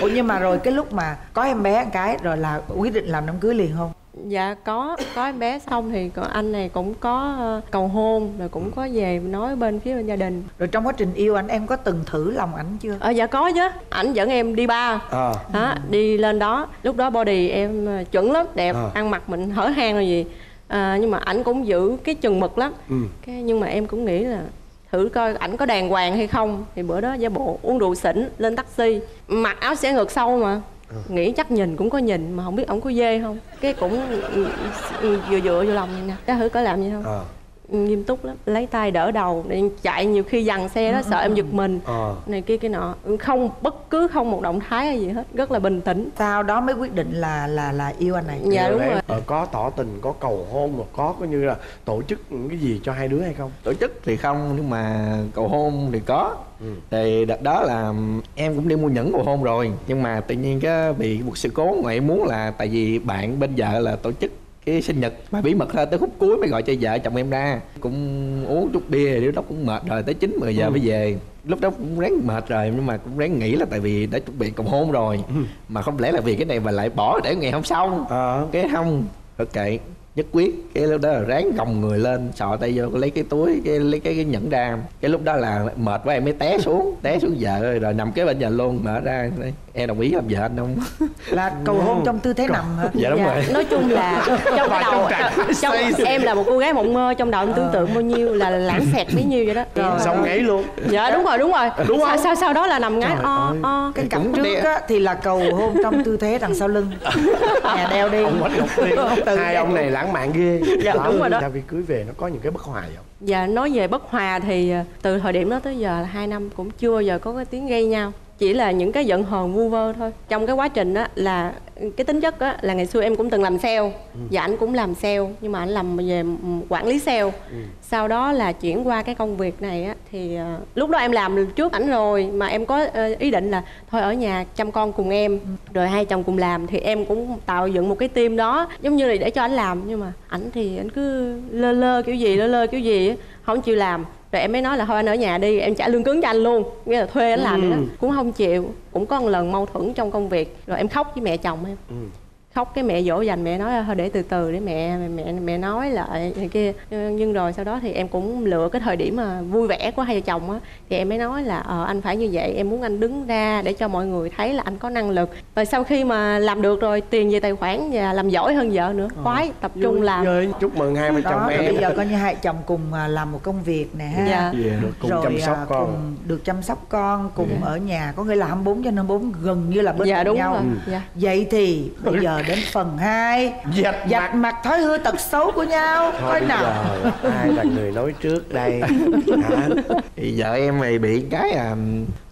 Ủa nhưng mà rồi cái lúc mà có em bé một cái rồi là quyết định làm đám cưới liền không Dạ có, có em bé xong thì anh này cũng có ờ, cầu hôn rồi cũng có về nói bên phía bên gia đình. rồi trong quá trình yêu anh em có từng thử lòng ảnh chưa? Ờ dạ có chứ, ảnh dẫn em đi bar à. đó, đi lên đó. Lúc đó body em ờ, chuẩn lắm đẹp À. ăn mặc mình hở hang rồi gì. À, nhưng mà ảnh cũng giữ cái chừng mực lắm. Ừ. cái nhưng mà em cũng nghĩ là thử coi ảnh có đàng hoàng hay không. Thì bữa đó giả bộ uống rượu xỉn lên taxi. Mặc áo xẻ ngược sâu mà nghĩ chắc nhìn cũng có nhìn mà không biết ổng có dê không? Cái cũng ừ, vừa dựa vô lòng vậy nè. Cái thử có làm gì không à nghiêm túc lắm. Lấy tay đỡ đầu để chạy nhiều khi dằn xe đó sợ em giật mình. À. này kia kia nọ. Không bất cứ không một động thái hay gì hết rất là bình tĩnh. Sau đó mới quyết định là là là yêu anh này. Dạ đúng rồi. ờ, có tỏ tình có cầu hôn hoặc có coi như là tổ chức những cái gì cho hai đứa hay không? Tổ chức thì không nhưng mà cầu hôn thì có. Ừ. thì đợt đó là em cũng đi mua nhẫn cầu hôn rồi. Nhưng mà tự nhiên cái bị một sự cố ngoài em muốn là tại vì bạn bên vợ là tổ chức cái sinh nhật mà bí mật ra tới khúc cuối mới gọi cho vợ chồng em ra. Cũng uống chút bia lúc đó cũng mệt rồi tới chín mười giờ Ừ. mới về. Lúc đó cũng ráng mệt rồi nhưng mà cũng ráng nghĩ là tại vì đã chuẩn bị cầu hôn rồi. Ừ. mà không lẽ là vì cái này mà lại bỏ để ngày hôm sau? Ờ. cái không ok nhất quyết. Cái lúc đó là ráng gồng người lên sọ tay vô lấy cái túi cái lấy cái, cái nhẫn ra. Cái lúc đó là mệt quá em mới té xuống té xuống vợ rồi, rồi nằm kế bên nhà luôn mở ra nói, em đồng ý làm vợ anh không. Là cầu hôn trong tư thế nằm hả? dạ đúng rồi. Nói chung là trong cái Và đầu trong thái trong, em là một cô gái mộng mơ trong đầu em tưởng tượng bao nhiêu là lãng xẹt bấy nhiêu vậy đó. Rồi. xong ngáy luôn. Dạ đúng rồi đúng rồi. Đúng không? sau, sau sau đó là nằm ngái o o. Cái cặp trước á, thì là cầu hôn trong tư thế đằng sau lưng. Nhà đeo đi. Ông hai ông này lãng mạn ghê. Dạ, đúng rồi đó. sau khi cưới về nó có những cái bất hòa không? Dạ nói về bất hòa thì ờ, từ thời điểm đó tới giờ là hai năm cũng chưa bao giờ có cái tiếng gây nhau chỉ là những cái giận hờn vu vơ thôi. Trong cái quá trình á là cái tính chất á là ngày xưa em cũng từng làm sale và anh cũng làm sale nhưng mà anh làm về quản lý sale. Sau đó là chuyển qua cái công việc này á thì ờ, lúc đó em làm trước ảnh rồi mà em có ờ, ý định là thôi ở nhà chăm con cùng em rồi hai chồng cùng làm thì em cũng tạo dựng một cái team đó giống như là để cho anh làm. Nhưng mà ảnh thì anh cứ lơ lơ kiểu gì lơ lơ kiểu gì á, không chịu làm rồi em mới nói là thôi anh ở nhà đi em trả lương cứng cho anh luôn. Nghĩa là thuê anh làm vậy đó. Cũng không chịu cũng có một lần mâu thuẫn trong công việc. Rồi em khóc với mẹ chồng em khóc cái mẹ dỗ dành mẹ nói thôi để từ từ để mẹ mẹ mẹ, nói lại này kia. Nhưng rồi sau đó thì em cũng lựa cái thời điểm mà vui vẻ của hai vợ chồng á thì em mới nói là ờ anh phải như vậy em muốn anh đứng ra để cho mọi người thấy là anh có năng lực. Và sau khi mà làm được rồi tiền về tài khoản và làm giỏi hơn vợ nữa khoái tập trung làm. Chơi. chúc mừng hai vợ đó chồng rồi em bây giờ coi như hai chồng cùng à, làm một công việc nè ha. Dạ. Dạ, được cùng rồi chăm sóc à, con. cùng được chăm sóc con cùng ở nhà có nghĩa là 24 trên 24 gần như là bên dạ đúng nhau. rồi. Dạ. Vậy thì bây giờ đến phần 2 Dạch dạch mặt. thói hư tật xấu của nhau. Thôi coi nào. giờ ai là người nói trước đây? Hả? Thì vợ em thì bị cái à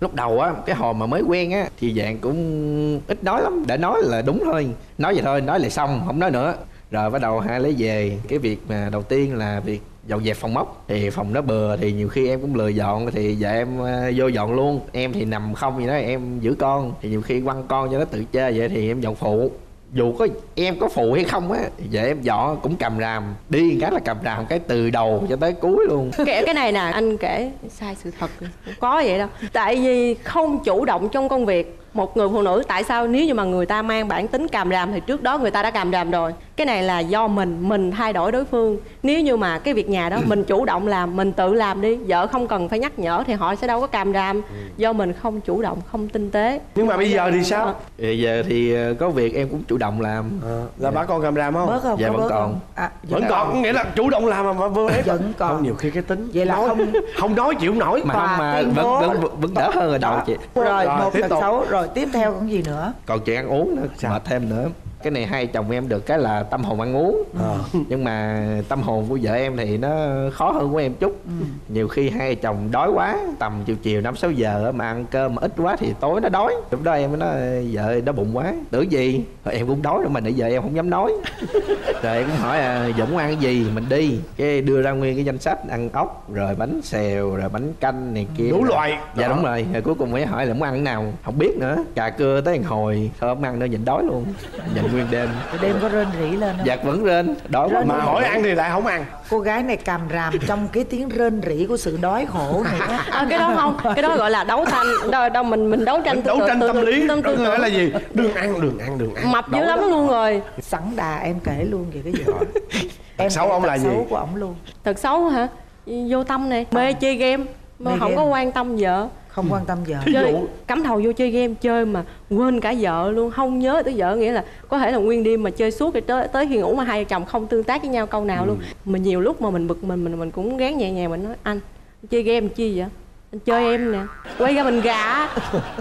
lúc đầu á cái hồi mà mới quen á thì dạng cũng ít nói lắm. Để nói là đúng thôi. Nói vậy thôi nói lại xong không nói nữa. Rồi bắt đầu hai lấy về. Cái việc mà đầu tiên là việc dọn dẹp phòng móc thì phòng nó bừa thì nhiều khi em cũng lười dọn thì vợ em à, vô dọn luôn. Em thì nằm không gì đó em giữ con. Thì nhiều khi quăng con cho nó tự chơi vậy thì em dọn phụ dù có em có phụ hay không á thì vợ em dọn cũng cầm ràm. Đi cái là cầm ràm cái từ đầu cho tới cuối luôn. Kể cái này nè, anh kể sai sự thật không có vậy đâu. Tại vì không chủ động trong công việc một người phụ nữ tại sao nếu như mà người ta mang bản tính càm ràm thì trước đó người ta đã càm ràm rồi? Cái này là do mình mình thay đổi đối phương. Nếu như mà cái việc nhà đó mình chủ động làm mình tự làm đi vợ không cần phải nhắc nhở thì họ sẽ đâu có càm ràm. Do mình không chủ động không tinh tế. Nhưng mà bây giờ thì sao? Bây giờ thì ờ, có việc em cũng chủ động làm. Ờ, là bà con cầm ram không? Bớt không? Dạ, vẫn bớt còn. à, vẫn còn nghĩa là chủ động làm mà vừa ép Vẫn còn. không nhiều khi cái tính Vậy là nói, không- không nói chịu nổi. Mà không mà vẫn, vẫn vẫn đỡ hơn rồi đầu chị. Rồi, Rồi, một tiếp tục. xấu rồi tiếp theo còn gì nữa còn chuyện ăn uống nữa Sao? mệt thêm nữa cái này hai chồng em được cái là tâm hồn ăn uống. Ờ. nhưng mà tâm hồn của vợ em thì nó khó hơn của em chút. Ừ. nhiều khi hai chồng đói quá tầm chiều chiều năm sáu giờ á, mà ăn cơm mà ít quá thì tối nó đói. Lúc đó em mới nói vợ đói bụng quá. Tưởng gì? Rồi em cũng đói rồi mà nãy giờ em không dám nói. Rồi em cũng hỏi à, dũng ăn cái gì? Mình đi. Cái đưa ra nguyên cái danh sách ăn ốc rồi bánh xèo rồi bánh canh này kia. Đủ loại. Dạ Đó. đúng rồi. Rồi cuối cùng mới hỏi là muốn ăn cái nào? Không biết nữa. Cà cưa tới hồi thôi không ăn nữa nhịn đói luôn. Nhịn nguyên đêm. Đêm có rên rỉ lên không? Giặt vẫn rên. Đói quá. Mà hỏi ăn thì lại không ăn. Cô gái này càm ràm trong cái tiếng rên rỉ của sự đói khổ này. Đó à, cái đó không. Cái đó gọi là đấu tranh. Đâu, đâu mình mình đấu tranh tư đấu tranh tâm lý. tâm đó tư nghĩa là gì? Đừng ăn đừng ăn đừng ăn. Mập dữ lắm luôn rồi. Sẵn đà em kể luôn về cái gì em xấu ông là gì? xấu của ổng luôn. Tật xấu hả? Vô tâm này. Mê chơi game. Mà không có quan tâm vợ không quan tâm vợ. Chơi cắm đầu vô chơi game chơi mà quên cả vợ luôn. Không nhớ tới vợ nghĩa là có thể là nguyên đêm mà chơi suốt rồi tới tới khi ngủ mà hai vợ chồng không tương tác với nhau câu nào luôn. Mà nhiều lúc mà mình bực mình mình mình cũng gán nhẹ nhàng mình nói anh chơi game chi vậy chơi em nè. Quay ra mình gạ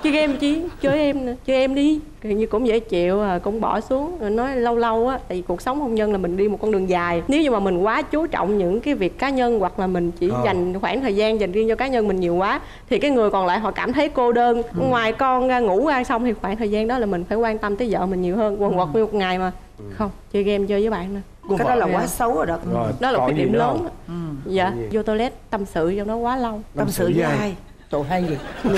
chơi game chi? Chơi em nè. Chơi em đi. Kiểu như cũng dễ chịu à, cũng bỏ xuống. Rồi nói lâu lâu á tại vì cuộc sống hôn nhân là mình đi một con đường dài. Nếu như mà mình quá chú trọng những cái việc cá nhân hoặc là mình chỉ Ờ. dành khoảng thời gian dành riêng cho cá nhân mình nhiều quá thì cái người còn lại họ cảm thấy cô đơn. Ngoài con ra ngủ ra xong thì khoảng thời gian đó là mình phải quan tâm tới vợ mình nhiều hơn. Quần quật nguyên một ngày mà. Không chơi game chơi với bạn nè Cô cái đó là quá xấu rồi đó. Rồi đó là cái điểm lớn đó. dạ vô toilet tâm sự trong đó quá lâu. Tâm sự với ai Trời hay gì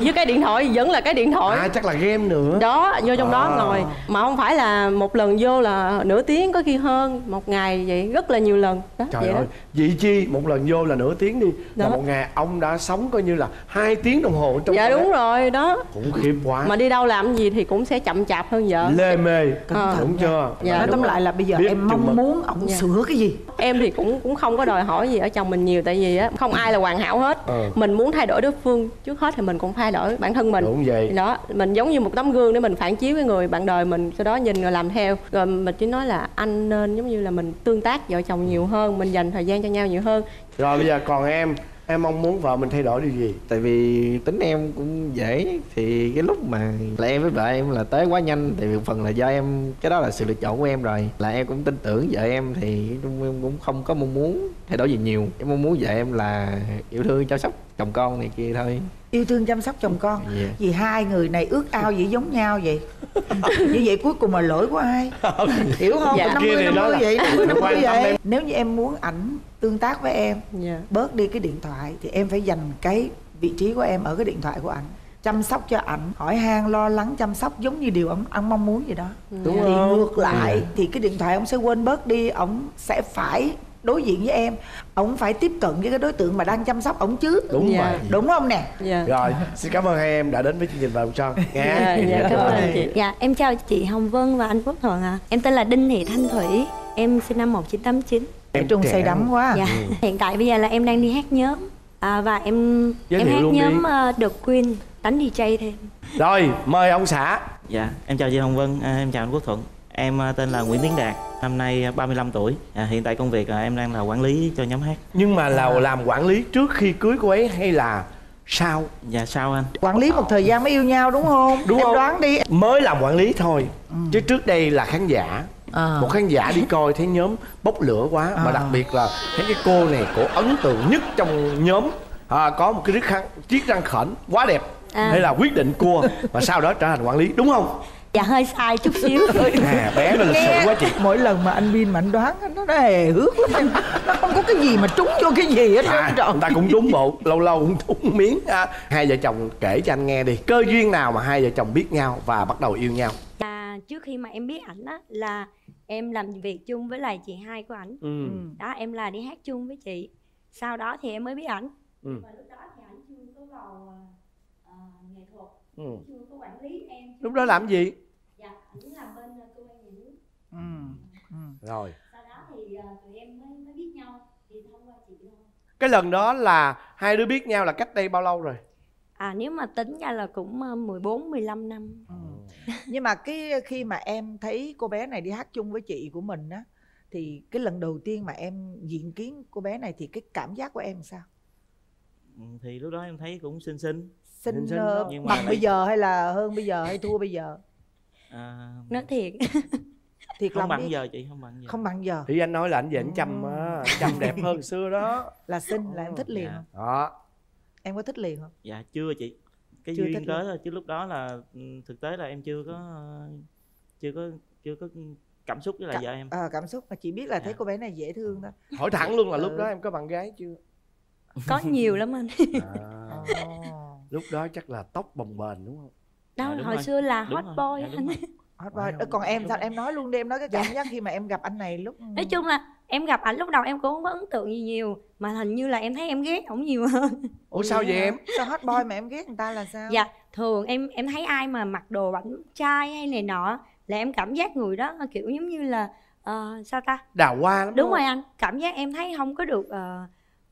với cái điện thoại vẫn là cái điện thoại. À chắc là game nữa. Đó vô trong đó À. ngồi. Mà không phải là một lần vô là nửa tiếng có khi hơn một ngày vậy rất là nhiều lần. Đó trời vậy ơi đó vị chi một lần vô là nửa tiếng đi. Là Đó. một ngày ông đã sống coi như là hai tiếng đồng hồ trong dạ đúng rồi đó. Khủng khiếp quá. Mà đi đâu làm gì thì cũng sẽ chậm chạp hơn vợ. Lê mê. Ờ. đúng chưa? Dạ, nói tóm lại là bây giờ Biết em mong muốn ổng Dạ. sửa cái gì? Em thì cũng cũng không có đòi hỏi gì ở chồng mình nhiều tại vì á không ai là hoàn hảo hết. Ờ. mình muốn thay đổi đối phương trước hết thì mình cũng thay đổi bản thân mình. Đúng vậy. Đó mình giống như một tấm gương để mình phản chiếu cái người bạn đời mình sau đó nhìn rồi làm theo. Rồi mình chỉ nói là anh nên giống như là mình tương tác vợ chồng nhiều hơn mình dành thời gian cho nhau nhiều hơn. Rồi bây giờ còn em em mong muốn vợ mình thay đổi điều gì? Tại vì tính em cũng dễ thì cái lúc mà là em với vợ em là tới quá nhanh thì một phần là do em cái đó là sự lựa chọn của em rồi. Là em cũng tin tưởng vợ em thì em cũng không có mong muốn thay đổi gì nhiều. Em mong muốn vợ em là yêu thương chăm sóc chồng con này kia thôi. Yêu thương chăm sóc chồng con. Dạ. vì hai người này ước ao vậy giống nhau vậy. Như vậy cuối cùng là lỗi của ai? Hiểu không? Dạ. năm Kia mươi thì năm nói mươi là vậy năm mươi năm quan mươi tâm vậy. em. nếu như em muốn ảnh tương tác với em dạ. bớt đi cái điện thoại thì em phải dành cái vị trí của em ở cái điện thoại của ảnh. Chăm sóc cho ảnh. Hỏi han lo lắng chăm sóc giống như điều ông anh mong muốn vậy đó. Đúng thì không? ngược lại thì cái điện thoại ông sẽ quên bớt đi ông sẽ phải đối diện với em ông phải tiếp cận với cái đối tượng mà đang chăm sóc ông chứ đúng Dạ. vậy đúng không nè dạ rồi xin cảm ơn hai em đã đến với chương trình vợ chồng son dạ, nha dạ cảm ơn chị Dạ, em chào chị Hồng Vân và anh Quốc Thuận ạ. Em tên là Đinh Thị Thanh Thủy, em sinh năm 1989. em trung say đắm quá Dạ, hiện tại bây giờ là em đang đi hát nhóm à, và em Giới em hát luôn đi. nhóm uh, The Queen, đánh DJ thêm. rồi mời ông xã Dạ, em chào chị Hồng Vân, à, em chào anh Quốc Thuận. Em à, tên là Nguyễn Tiến Đạt, năm nay à, 35 tuổi. À, hiện tại công việc à, em đang là quản lý cho nhóm hát. nhưng mà là làm quản lý trước khi cưới cô ấy hay là sau Dạ sao anh? quản lý một thời gian mới yêu nhau đúng không Đúng em không? đoán đi mới làm quản lý thôi chứ trước đây là khán giả Ờ. một khán giả đi coi thấy nhóm bốc lửa quá mà Ờ. đặc biệt là thấy cái cô này cổ ấn tượng nhất trong nhóm à, có một cái chiếc răng chiếc răng khểnh quá đẹp À. hay là quyết định cua và sau đó trở thành quản lý đúng không Dạ hơi sai chút xíu. à bé nó lịch sự quá chị mỗi lần mà anh Bin mà anh đoán nó nó hề hước lắm em nó không có cái gì mà trúng vô cái gì hết à, trơn người ta cũng trúng bộ lâu lâu cũng trúng miếng à, hai vợ chồng kể cho anh nghe đi cơ duyên nào mà hai vợ chồng biết nhau và bắt đầu yêu nhau Và trước khi mà em biết ảnh á là em làm việc chung với lại chị hai của ảnh. ừ. Đó, em là đi hát chung với chị. Sau đó thì em mới biết ảnh. Ừ. Và lúc đó thì ảnh chưa có vào ờ, nghệ thuật, Ừ. chưa có quản lý em. lúc đó làm gì Ảnh làm bên ờ, cơ quan nhà nước. ừ. Ừ. rồi sau đó thì ờ, tụi em mới mới biết nhau thì thông qua chị thôi cái lần đó là hai đứa biết nhau là cách đây bao lâu rồi à nếu mà tính ra là cũng ờ, 14 15 năm Ừ. nhưng mà cái khi mà em thấy cô bé này đi hát chung với chị của mình á thì cái lần đầu tiên mà em diện kiến cô bé này thì cái cảm giác của em sao Ừ, Thì lúc đó em thấy cũng xinh xinh. xinh Xinh xinh ờ. Nhưng mà bằng lại- bây giờ hay là hơn bây giờ hay thua bây giờ À, nói thiệt. Thiệt không lòng bằng đi. giờ chị, không bằng giờ. không bằng giờ. Thì anh nói là anh về anh chăm á anh chăm đẹp hơn xưa đó. Là xinh là em thích liền Dạ. không? Đó. Em có thích liền không? Dạ chưa chị. Cái Chưa thích duyên tới chứ lúc đó là ừ, thực tế là em chưa có chưa có chưa có cảm xúc với lại Cả- vợ em. Ờ, cảm xúc. Mà chỉ biết là thấy Dạ. cô bé này dễ thương thôi hỏi thẳng luôn là lúc Ừ. đó em có bạn gái chưa? Có nhiều lắm anh. À, lúc đó chắc là tóc bồng bềnh đúng không đâu Dạ, đúng hồi rồi. xưa là Đúng hot rồi, boy dạ, anh đúng. Hot boy. Ờ, còn em sao em nói luôn đi em nói cái cảm Dạ. giác khi mà em gặp anh này lúc nói chung là em gặp ảnh lúc đầu em cũng không có ấn tượng gì nhiều mà hình như là em thấy em ghét ổng nhiều hơn ủa sao vậy em sao hot boy mà em ghét người ta là sao dạ thường em em thấy ai mà mặc đồ bảnh trai hay này nọ là em cảm giác người đó kiểu giống như là ờ, sao ta đào hoa lắm đúng không? rồi anh cảm giác em thấy không có được ờ,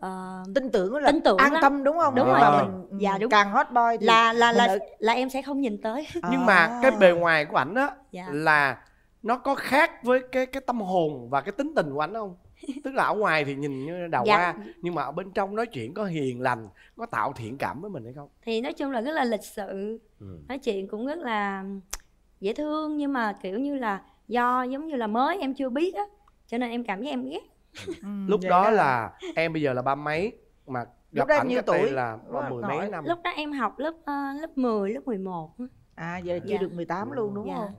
ờ, tin tưởng là Tin tưởng an lắm. tâm đúng không Đúng rồi. mà mình Dạ, đúng. càng hot boy thì là là là ở- là em sẽ không nhìn tới nhưng mà cái bề ngoài của ảnh á Dạ. là nó có khác với cái cái tâm hồn và cái tính tình của ảnh không tức là ở ngoài thì nhìn như đào Dạ. hoa nhưng mà ở bên trong nói chuyện có hiền lành có tạo thiện cảm với mình hay không thì nói chung là rất là lịch sự ừ. nói chuyện cũng rất là dễ thương nhưng mà kiểu như là do giống như là mới em chưa biết á cho nên em cảm giác em ghét Ừ, lúc vậy đó là em bây giờ là ba mấy mà gặp đó em ảnh nhiêu tuổi? là Lúc mười mấy năm lúc đó em học lớp ờ, lớp 10, lớp 11 á. à giờ chưa Dạ. được 18 luôn đúng Dạ. không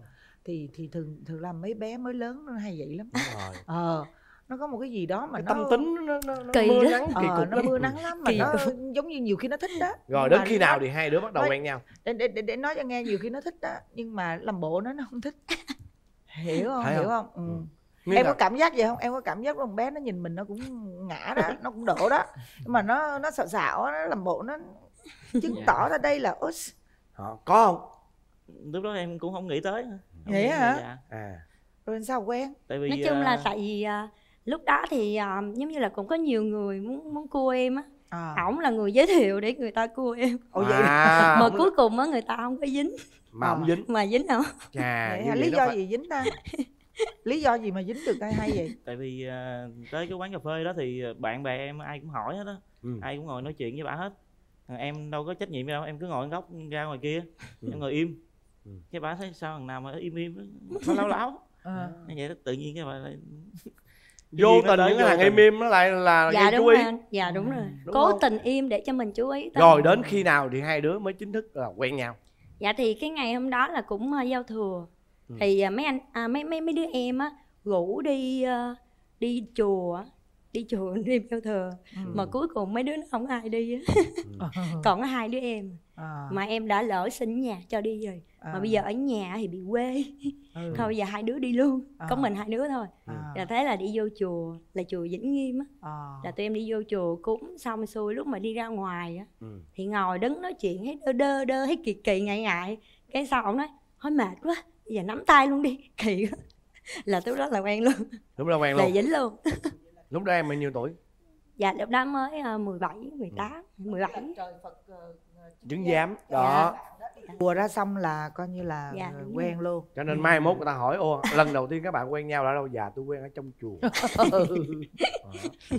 thì thì thường thường làm mấy bé mới lớn nó hay vậy lắm Đúng rồi ờ nó có một cái gì đó mà cái nó tâm tính nó, nó, nó Kỳ mưa đó. nắng kỳ Ờ, cục nó mưa nắng lắm mà Kỳ nó cục. giống như nhiều khi nó thích đó rồi Nhưng đến mà khi nó- nào thì hai đứa bắt đầu Nói- quen nhau để, để, để, để nói cho nghe nhiều khi nó thích đó nhưng mà làm bộ nó nó không thích hiểu không Thấy hiểu không? không, ừ. Nghĩa em là- có cảm giác vậy không? Em có cảm giác con bé nó nhìn mình nó cũng ngã đó nó cũng đổ đó. Nhưng mà nó nó xạo á, nó làm bộ nó chứng tỏ ra đây là ớt Ờ, có không? Lúc đó em cũng không nghĩ tới. Không Vậy nghĩ hả? dạ. à. Rồi sao quen? Tại vì nói chung là ờ, tại vì à, lúc đó thì à, giống như là cũng có nhiều người muốn muốn cua em á. À. ổng là người giới thiệu để người ta cua em. Ồ, vậy? À, mà cuối cùng á người ta không có dính. Mà không dính. Mà dính không chà Vậy vậy lý do phải- gì dính ta lý do gì mà dính được tay hay vậy tại vì ờ, tới cái quán cà phê đó thì bạn bè em ai cũng hỏi hết á Ừ. ai cũng ngồi nói chuyện với bà hết em đâu có trách nhiệm gì đâu em cứ ngồi góc ra ngoài kia em ngồi im Ừ. cái bà thấy sao thằng nào mà im im nó láo láo à. như vậy đó tự nhiên cái bà lại vô tình những cái thằng im im nó lại là dạ gây chú ý rồi anh. dạ đúng rồi Đúng cố không? tình im để cho mình chú ý tới. rồi đến khi nào thì hai đứa mới chính thức là quen nhau dạ thì cái ngày hôm đó là cũng uh, giao thừa Ừ. thì à, mấy anh à, mấy mấy mấy đứa em á rủ đi ờ, đi chùa đi chùa đi giao thừa Ừ. mà cuối cùng mấy đứa nó không ai đi á còn có hai đứa em à. mà em đã lỡ xin nhà cho đi rồi à. mà bây giờ ở nhà thì bị quê ừ. thôi bây giờ hai đứa đi luôn có À. mình hai đứa thôi à. là thế là đi vô chùa là chùa vĩnh nghiêm á à. là tụi em đi vô chùa cúng xong xuôi lúc mà đi ra ngoài á Ừ. thì ngồi đứng nói chuyện thấy đơ đơ đơ thấy kỳ kỳ ngại ngại cái sau ông nói thôi mệt quá bây giờ nắm tay luôn đi. Kỳ là lúc đó là quen luôn. Lúc đó quen là luôn. dính luôn. Lúc đó em bao nhiêu tuổi? Dạ lúc đó mới uh, 17, 18, 17 chứng giám đó. Chùa ra xong là coi như là Dạ, quen luôn. Cho nên mai mốt người ta hỏi ô lần đầu tiên các bạn quen nhau là đâu? Dạ tôi quen ở trong chùa. Đó.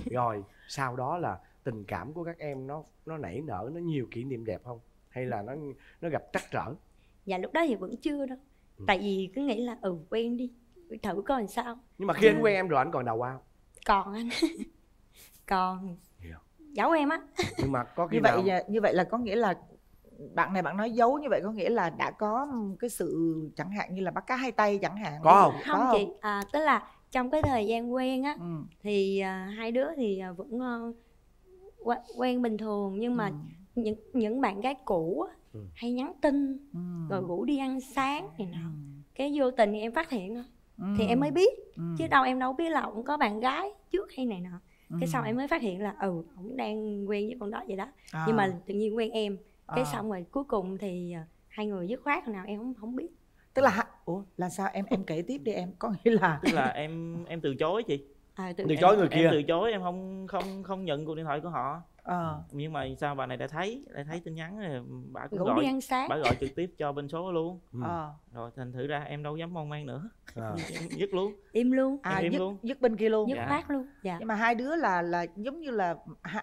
rồi sau đó là tình cảm của các em nó nó nảy nở nó nhiều kỷ niệm đẹp không? Hay là nó nó gặp trắc trở? Dạ lúc đó thì vẫn chưa đâu Ừ. tại vì cứ nghĩ là ừ quen đi thử coi làm sao. Nhưng mà khi anh quen em rồi anh còn đầu ao còn anh. Còn giấu em á. Nhưng mà có khi như nào vậy như vậy là có nghĩa là bạn này bạn nói giấu như vậy có nghĩa là đã có cái sự chẳng hạn như là bắt cá hai tay chẳng hạn. Có dụ- không có chị. à, tức là trong cái thời gian quen á ừ. thì à, hai đứa thì à, vẫn qu- quen bình thường. Nhưng mà ừ. những những bạn gái cũ á, Ừ. hay nhắn tin Ừ. rồi rủ đi ăn sáng này nọ Ừ. cái vô tình thì em phát hiện thôi thì Ừ. em mới biết Ừ. chứ đâu em đâu biết là ông có bạn gái trước hay này nọ cái Ừ. sau em mới phát hiện là ừ ổng đang quen với con đó vậy đó À. nhưng mà tự nhiên quen em cái À. xong rồi cuối cùng thì à, hai người dứt khoát nào em không không biết tức là ủa là sao em em kể tiếp đi em có nghĩa là tức là em em từ chối chị à, từ Em- chối người em kia từ chối em không không không nhận cuộc điện thoại của họ ờ. Nhưng mà sao bà này đã thấy đã thấy tin nhắn rồi bà cũng gọi đi ăn sáng. bà gọi trực tiếp cho bên số luôn. Ừ. ờ. Rồi thành thử ra em đâu dám mong man nữa. À. dứt luôn. Im luôn. À im dứt, luôn. dứt bên kia luôn. Dứt Dạ. khoát luôn. Dạ. Nhưng mà hai đứa là là giống như là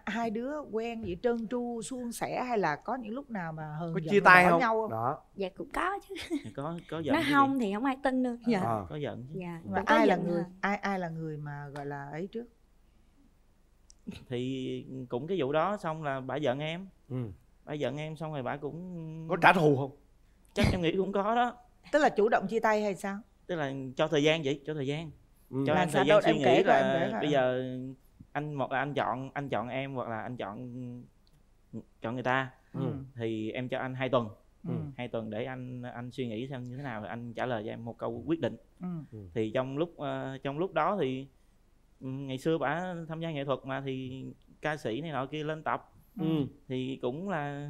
hai, đứa quen vậy trơn tru suôn sẻ hay là có những lúc nào mà hờn có chia tay không? nhau không? Đó. Dạ cũng có chứ. Có có giận nó chứ. gì? không thì không ai tin đâu. Dạ. À. có giận chứ. dạ. Mà ai là người à. ai ai là người mà gọi là ấy trước thì cũng cái vụ đó xong là bà giận em ừ. bà giận em xong rồi bà cũng có trả thù không chắc em nghĩ cũng có đó tức là chủ động chia tay hay sao tức là cho thời gian vậy cho thời gian ừ. cho Là em thời gian suy em kể nghĩ em là kể coi. bây giờ anh một là anh chọn anh chọn em hoặc là anh chọn chọn người ta Ừ. thì em cho anh hai tuần ừ. hai tuần để anh anh suy nghĩ xem như thế nào rồi anh trả lời cho em một câu quyết định Ừ. thì trong lúc ờ, trong lúc đó thì ngày xưa bà tham gia nghệ thuật mà thì ca sĩ này nọ kia lên tập. Ừ. thì cũng là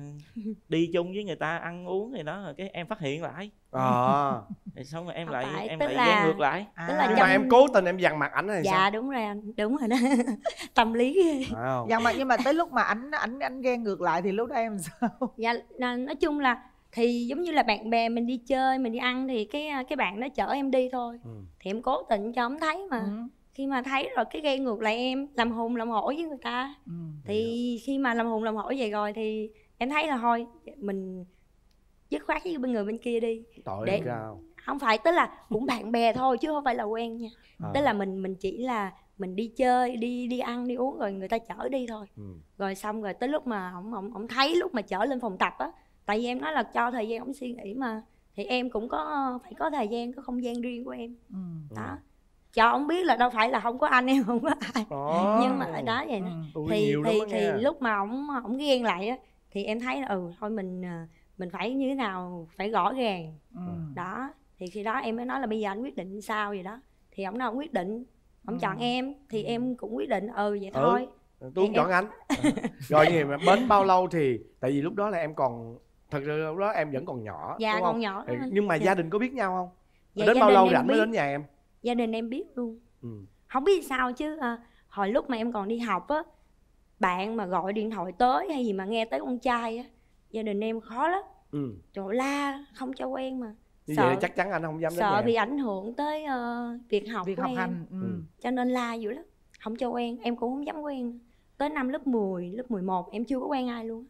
đi chung với người ta ăn uống thì đó rồi cái em phát hiện lại. À. thì xong rồi em Không lại phải, em lại là- ghen ngược lại. À, Tức là nhưng trong- mà em cố tình em dằn mặt ảnh hay dạ sao? đúng rồi anh đúng rồi đó. Tâm lý. Ghê phải không nhưng mà nhưng mà tới lúc mà ảnh ảnh ảnh ghen ngược lại thì lúc đó em sao? Dạ nói chung là thì giống như là bạn bè mình đi chơi mình đi ăn thì cái cái bạn đó chở em đi thôi. Ừ. thì em cố tình cho ông thấy mà. Ừ. khi mà thấy rồi cái ghen ngược lại em làm hùng làm hổ với người ta Ừ. thì khi mà làm hùng làm hổ vậy rồi thì em thấy là thôi mình dứt khoát với bên người bên kia đi tội Để- cao không phải tức là cũng bạn bè thôi chứ không phải là quen nha À. tức là mình mình chỉ là mình đi chơi đi đi ăn đi uống rồi người ta chở đi thôi Ừ. rồi xong rồi tới lúc mà ổng ổng ổng thấy lúc mà chở lên phòng tập á tại vì em nói là cho thời gian ổng suy nghĩ mà thì em cũng có phải có thời gian có không gian riêng của em Ừ. đó cho ông biết là đâu phải là không có anh em không có ai Đó. nhưng mà ở đó vậy đó Ui, thì thì thì lúc mà ổng ổng ghen lại á thì em thấy là ừ thôi mình à, mình phải như thế nào phải rõ ràng Ừ. đó thì khi đó em mới nói là bây giờ anh quyết định sao vậy đó thì ổng nói ổng quyết định ổng Ừ. chọn em thì em cũng quyết định ừ vậy Ừ. thôi tôi Thì không chọn anh rồi như mà bến bao lâu thì tại vì lúc đó là em còn thật sự lúc đó em vẫn còn nhỏ Dạ, đúng còn không? nhỏ Ừ, anh. nhưng mà Dạ. gia đình có biết nhau không Dạ, đến bao lâu em rảnh mới biết. đến nhà em gia đình em biết luôn ừ. không biết sao chứ à, hồi lúc mà em còn đi học á bạn mà gọi điện thoại tới hay gì mà nghe tới con trai á gia đình em khó lắm ừ. ơi, la không cho quen mà như vậy là chắc chắn anh không dám sợ bị ảnh hưởng tới ờ, việc học Việc của học em. hành, ừ. Ừ. cho nên la dữ lắm không cho quen em cũng không dám quen tới năm lớp 10, lớp 11 em chưa có quen ai luôn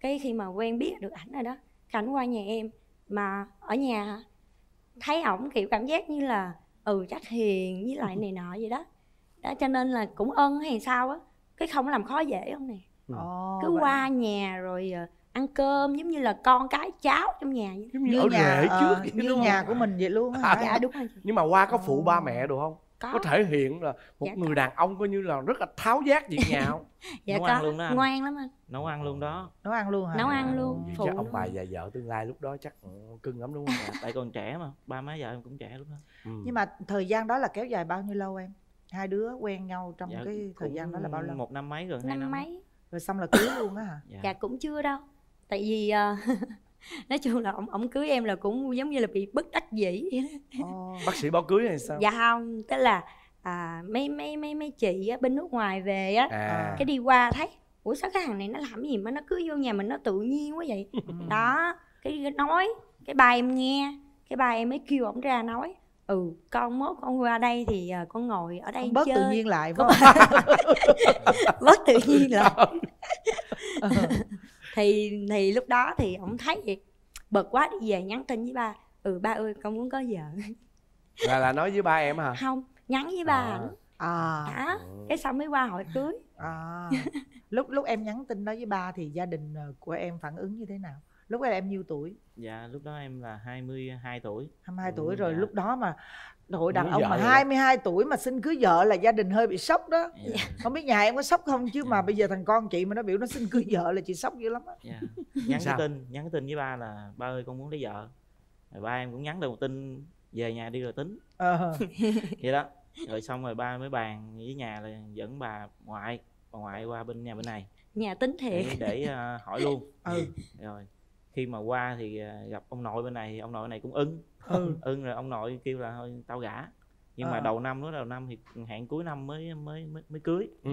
cái khi mà quen biết được ảnh rồi đó cái ảnh qua nhà em mà ở nhà thấy ổng kiểu cảm giác như là ừ chắc hiền với lại này nọ vậy đó đó cho nên là cũng ân hay sao á cái không làm khó dễ ông nè Ồ, cứ vậy. qua nhà rồi ờ, ăn cơm giống như là con cái cháu trong nhà. Giống như như ở nhà rể ờ, trước vậy, như nhà không? của mình vậy luôn á À, dạ đúng rồi nhưng mà qua có phụ ba mẹ được không Có. thể hiện là một Dạ, người đàn ông coi như là rất là tháo giác việc nhà không dạ Nấu có. ăn luôn đó anh. ngoan lắm anh. Nấu ăn luôn đó. Nấu ăn luôn hả? Nấu ăn luôn Vậy phụ chắc ông luôn. bà già vợ tương lai lúc đó chắc ừ, cưng lắm đúng không? Tại còn trẻ mà ba má vợ em cũng trẻ lúc đó. Ừ. nhưng mà thời gian đó là kéo dài bao nhiêu lâu em? Hai đứa quen nhau trong Dạ, cái thời gian đó là bao lâu? một năm mấy gần hai năm năm á. mấy. Rồi xong là cưới luôn á hả? Dạ. dạ cũng chưa đâu. Tại vì ờ, nói chung là ông ông cưới em là cũng giống như là bị bất đắc dĩ. Vậy đó. bác sĩ báo cưới hay sao? Dạ không tức là à, mấy mấy mấy mấy chị á, bên nước ngoài về á À. cái đi qua thấy ủa sao cái thằng này nó làm gì mà nó cứ vô nhà mình nó tự nhiên quá vậy? Đó cái nói cái ba em nghe cái ba em mới kêu ổng ra nói ừ con mốt con qua đây thì à, con ngồi ở đây Con bớt tự chơi. nhiên lại, bớt tự nhiên lại thì thì lúc đó thì ổng thấy vậy bực quá đi về nhắn tin với ba ừ ba ơi con muốn có vợ. Là là nói với ba em hả? Không nhắn với ba À. ảnh. À. Đó cái xong mới qua hỏi cưới. À. Lúc lúc em nhắn tin đó với ba thì gia đình ờ, của em phản ứng như thế nào? Lúc đó em nhiêu tuổi? Dạ lúc đó em là 22 tuổi. 22 tuổi Ừ, rồi dạ. lúc đó mà đội đàn ông mà rồi đó. 22 tuổi mà xin cưới vợ là gia đình hơi bị sốc đó. Dạ. không biết nhà em có sốc không? Chứ mà bây giờ thằng con chị mà nó biểu nó xin cưới vợ là chị sốc dữ lắm á. Dạ. nhắn cái tin nhắn cái tin với ba là ba ơi con muốn lấy vợ. Rồi ba em cũng nhắn được một tin về nhà đi rồi tính. Ờ. vậy đó. Rồi xong rồi ba mới bàn với nhà là dẫn bà ngoại bà ngoại qua bên nhà bên này. Nhà tính để, thiệt để ờ, hỏi luôn. Ừ. rồi khi mà qua thì ờ, gặp ông nội bên này thì ông nội bên này cũng ưng Ừ. ưng rồi ông nội kêu là thôi tao gả nhưng mà Ờ. đầu năm đó đầu năm thì hẹn cuối năm mới mới mới, mới cưới Ừ.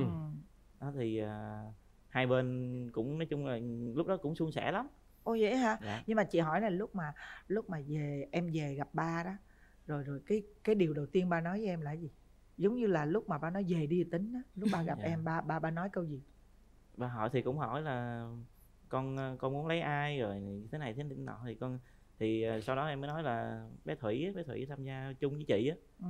đó thì ờ, hai bên cũng nói chung là lúc đó cũng suôn sẻ lắm Ồ vậy hả? Dạ. Nhưng mà chị hỏi là lúc mà lúc mà về em về gặp ba đó, rồi rồi cái cái điều đầu tiên ba nói với em là gì? Giống như là lúc mà ba nói về đi tính á, lúc ba gặp Dạ. em ba ba ba nói câu gì? bà hỏi thì cũng hỏi là con ờ, con muốn lấy ai rồi thế này thế nọ thì con thì ờ, sau đó em mới nói là bé thủy á, bé thủy tham gia chung với chị á Ừ.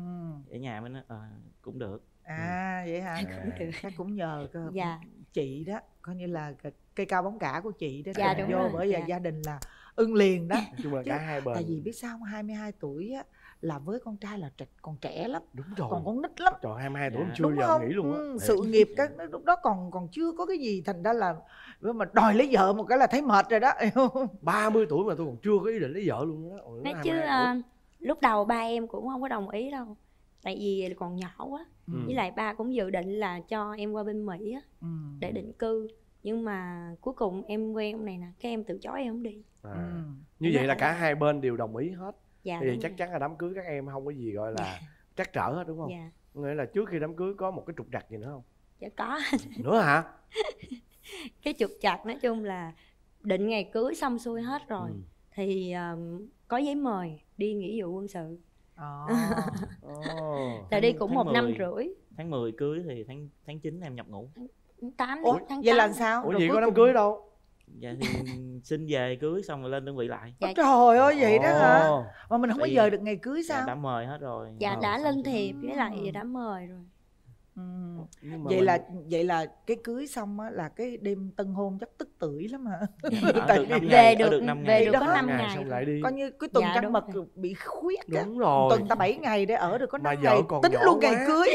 ở nhà mới nói ờ, cũng được À vậy hả? Cũng được. Chắc cũng nhờ cơ Dạ. chị đó, coi như là cái- cây cao bóng cả của chị đó Dạ, đúng vô rồi, bởi vì dạ. gia đình là ưng liền đó. Chung là Chứ cả hai bên Tại vì biết sao không? 22 tuổi á là với con trai là trẻ- còn trẻ lắm. đúng rồi Còn con nít lắm. trời 22 tuổi Dạ. em chưa đúng giờ không? nghĩ luôn á Ừ, sự nghiệp các lúc đó còn còn chưa có cái gì thành ra là mà đòi lấy vợ một cái là thấy mệt rồi đó hiểu không? 30 tuổi mà tôi còn chưa có ý định lấy vợ luôn đó Ôi, nói nó chứ 22 à, lúc đầu ba em cũng không có đồng ý đâu tại vì còn nhỏ quá. Ừ. với lại ba cũng dự định là cho em qua bên mỹ á Ừ. để định cư. Nhưng mà cuối cùng em quen ông này nè cái em từ chối em không đi. À. Ừ. như vậy là cả hai bên đều đồng ý hết. Dạ thì đúng chắc rồi. chắn là đám cưới các em không có gì gọi là trắc trở hết đúng không? Dạ. Nghĩa là trước khi đám cưới có một cái trục trặc gì nữa không? Dạ có. Nữa hả? Cái trục chặt nói chung là định ngày cưới xong xuôi hết rồi. Ừ. thì um, có giấy mời đi nghĩa vụ quân sự Ờ. Ồ. tại đi cũng tháng một năm 10. rưỡi tháng 10 cưới thì tháng tháng 9 em nhập ngủ tám Ủa, tháng vậy là tám. sao? ủa gì có đám cưới đâu dạ thì xin về cưới xong rồi lên đơn vị lại dạ, Trời ơi vậy đó hả? Mà mình không có giờ được ngày cưới dạ, sao? đã mời hết rồi dạ Ờ, đã lên thiệp với lại đã mời rồi Ừ. Nhưng mà vậy mình- là vậy là cái cưới xong á là cái đêm tân hôn chắc tức tưởi lắm hả Ở Tại được vì- ngày, Về được- được năm về ngày. được Đó. có 5 ngày ngày. xong lại đi coi như cái tuần Dạ, trăng mật rồi. bị khuyết á đúng rồi tuần ta 7 ngày để ở được có Mà 5 vợ ngày còn tính luôn ngày quá. cưới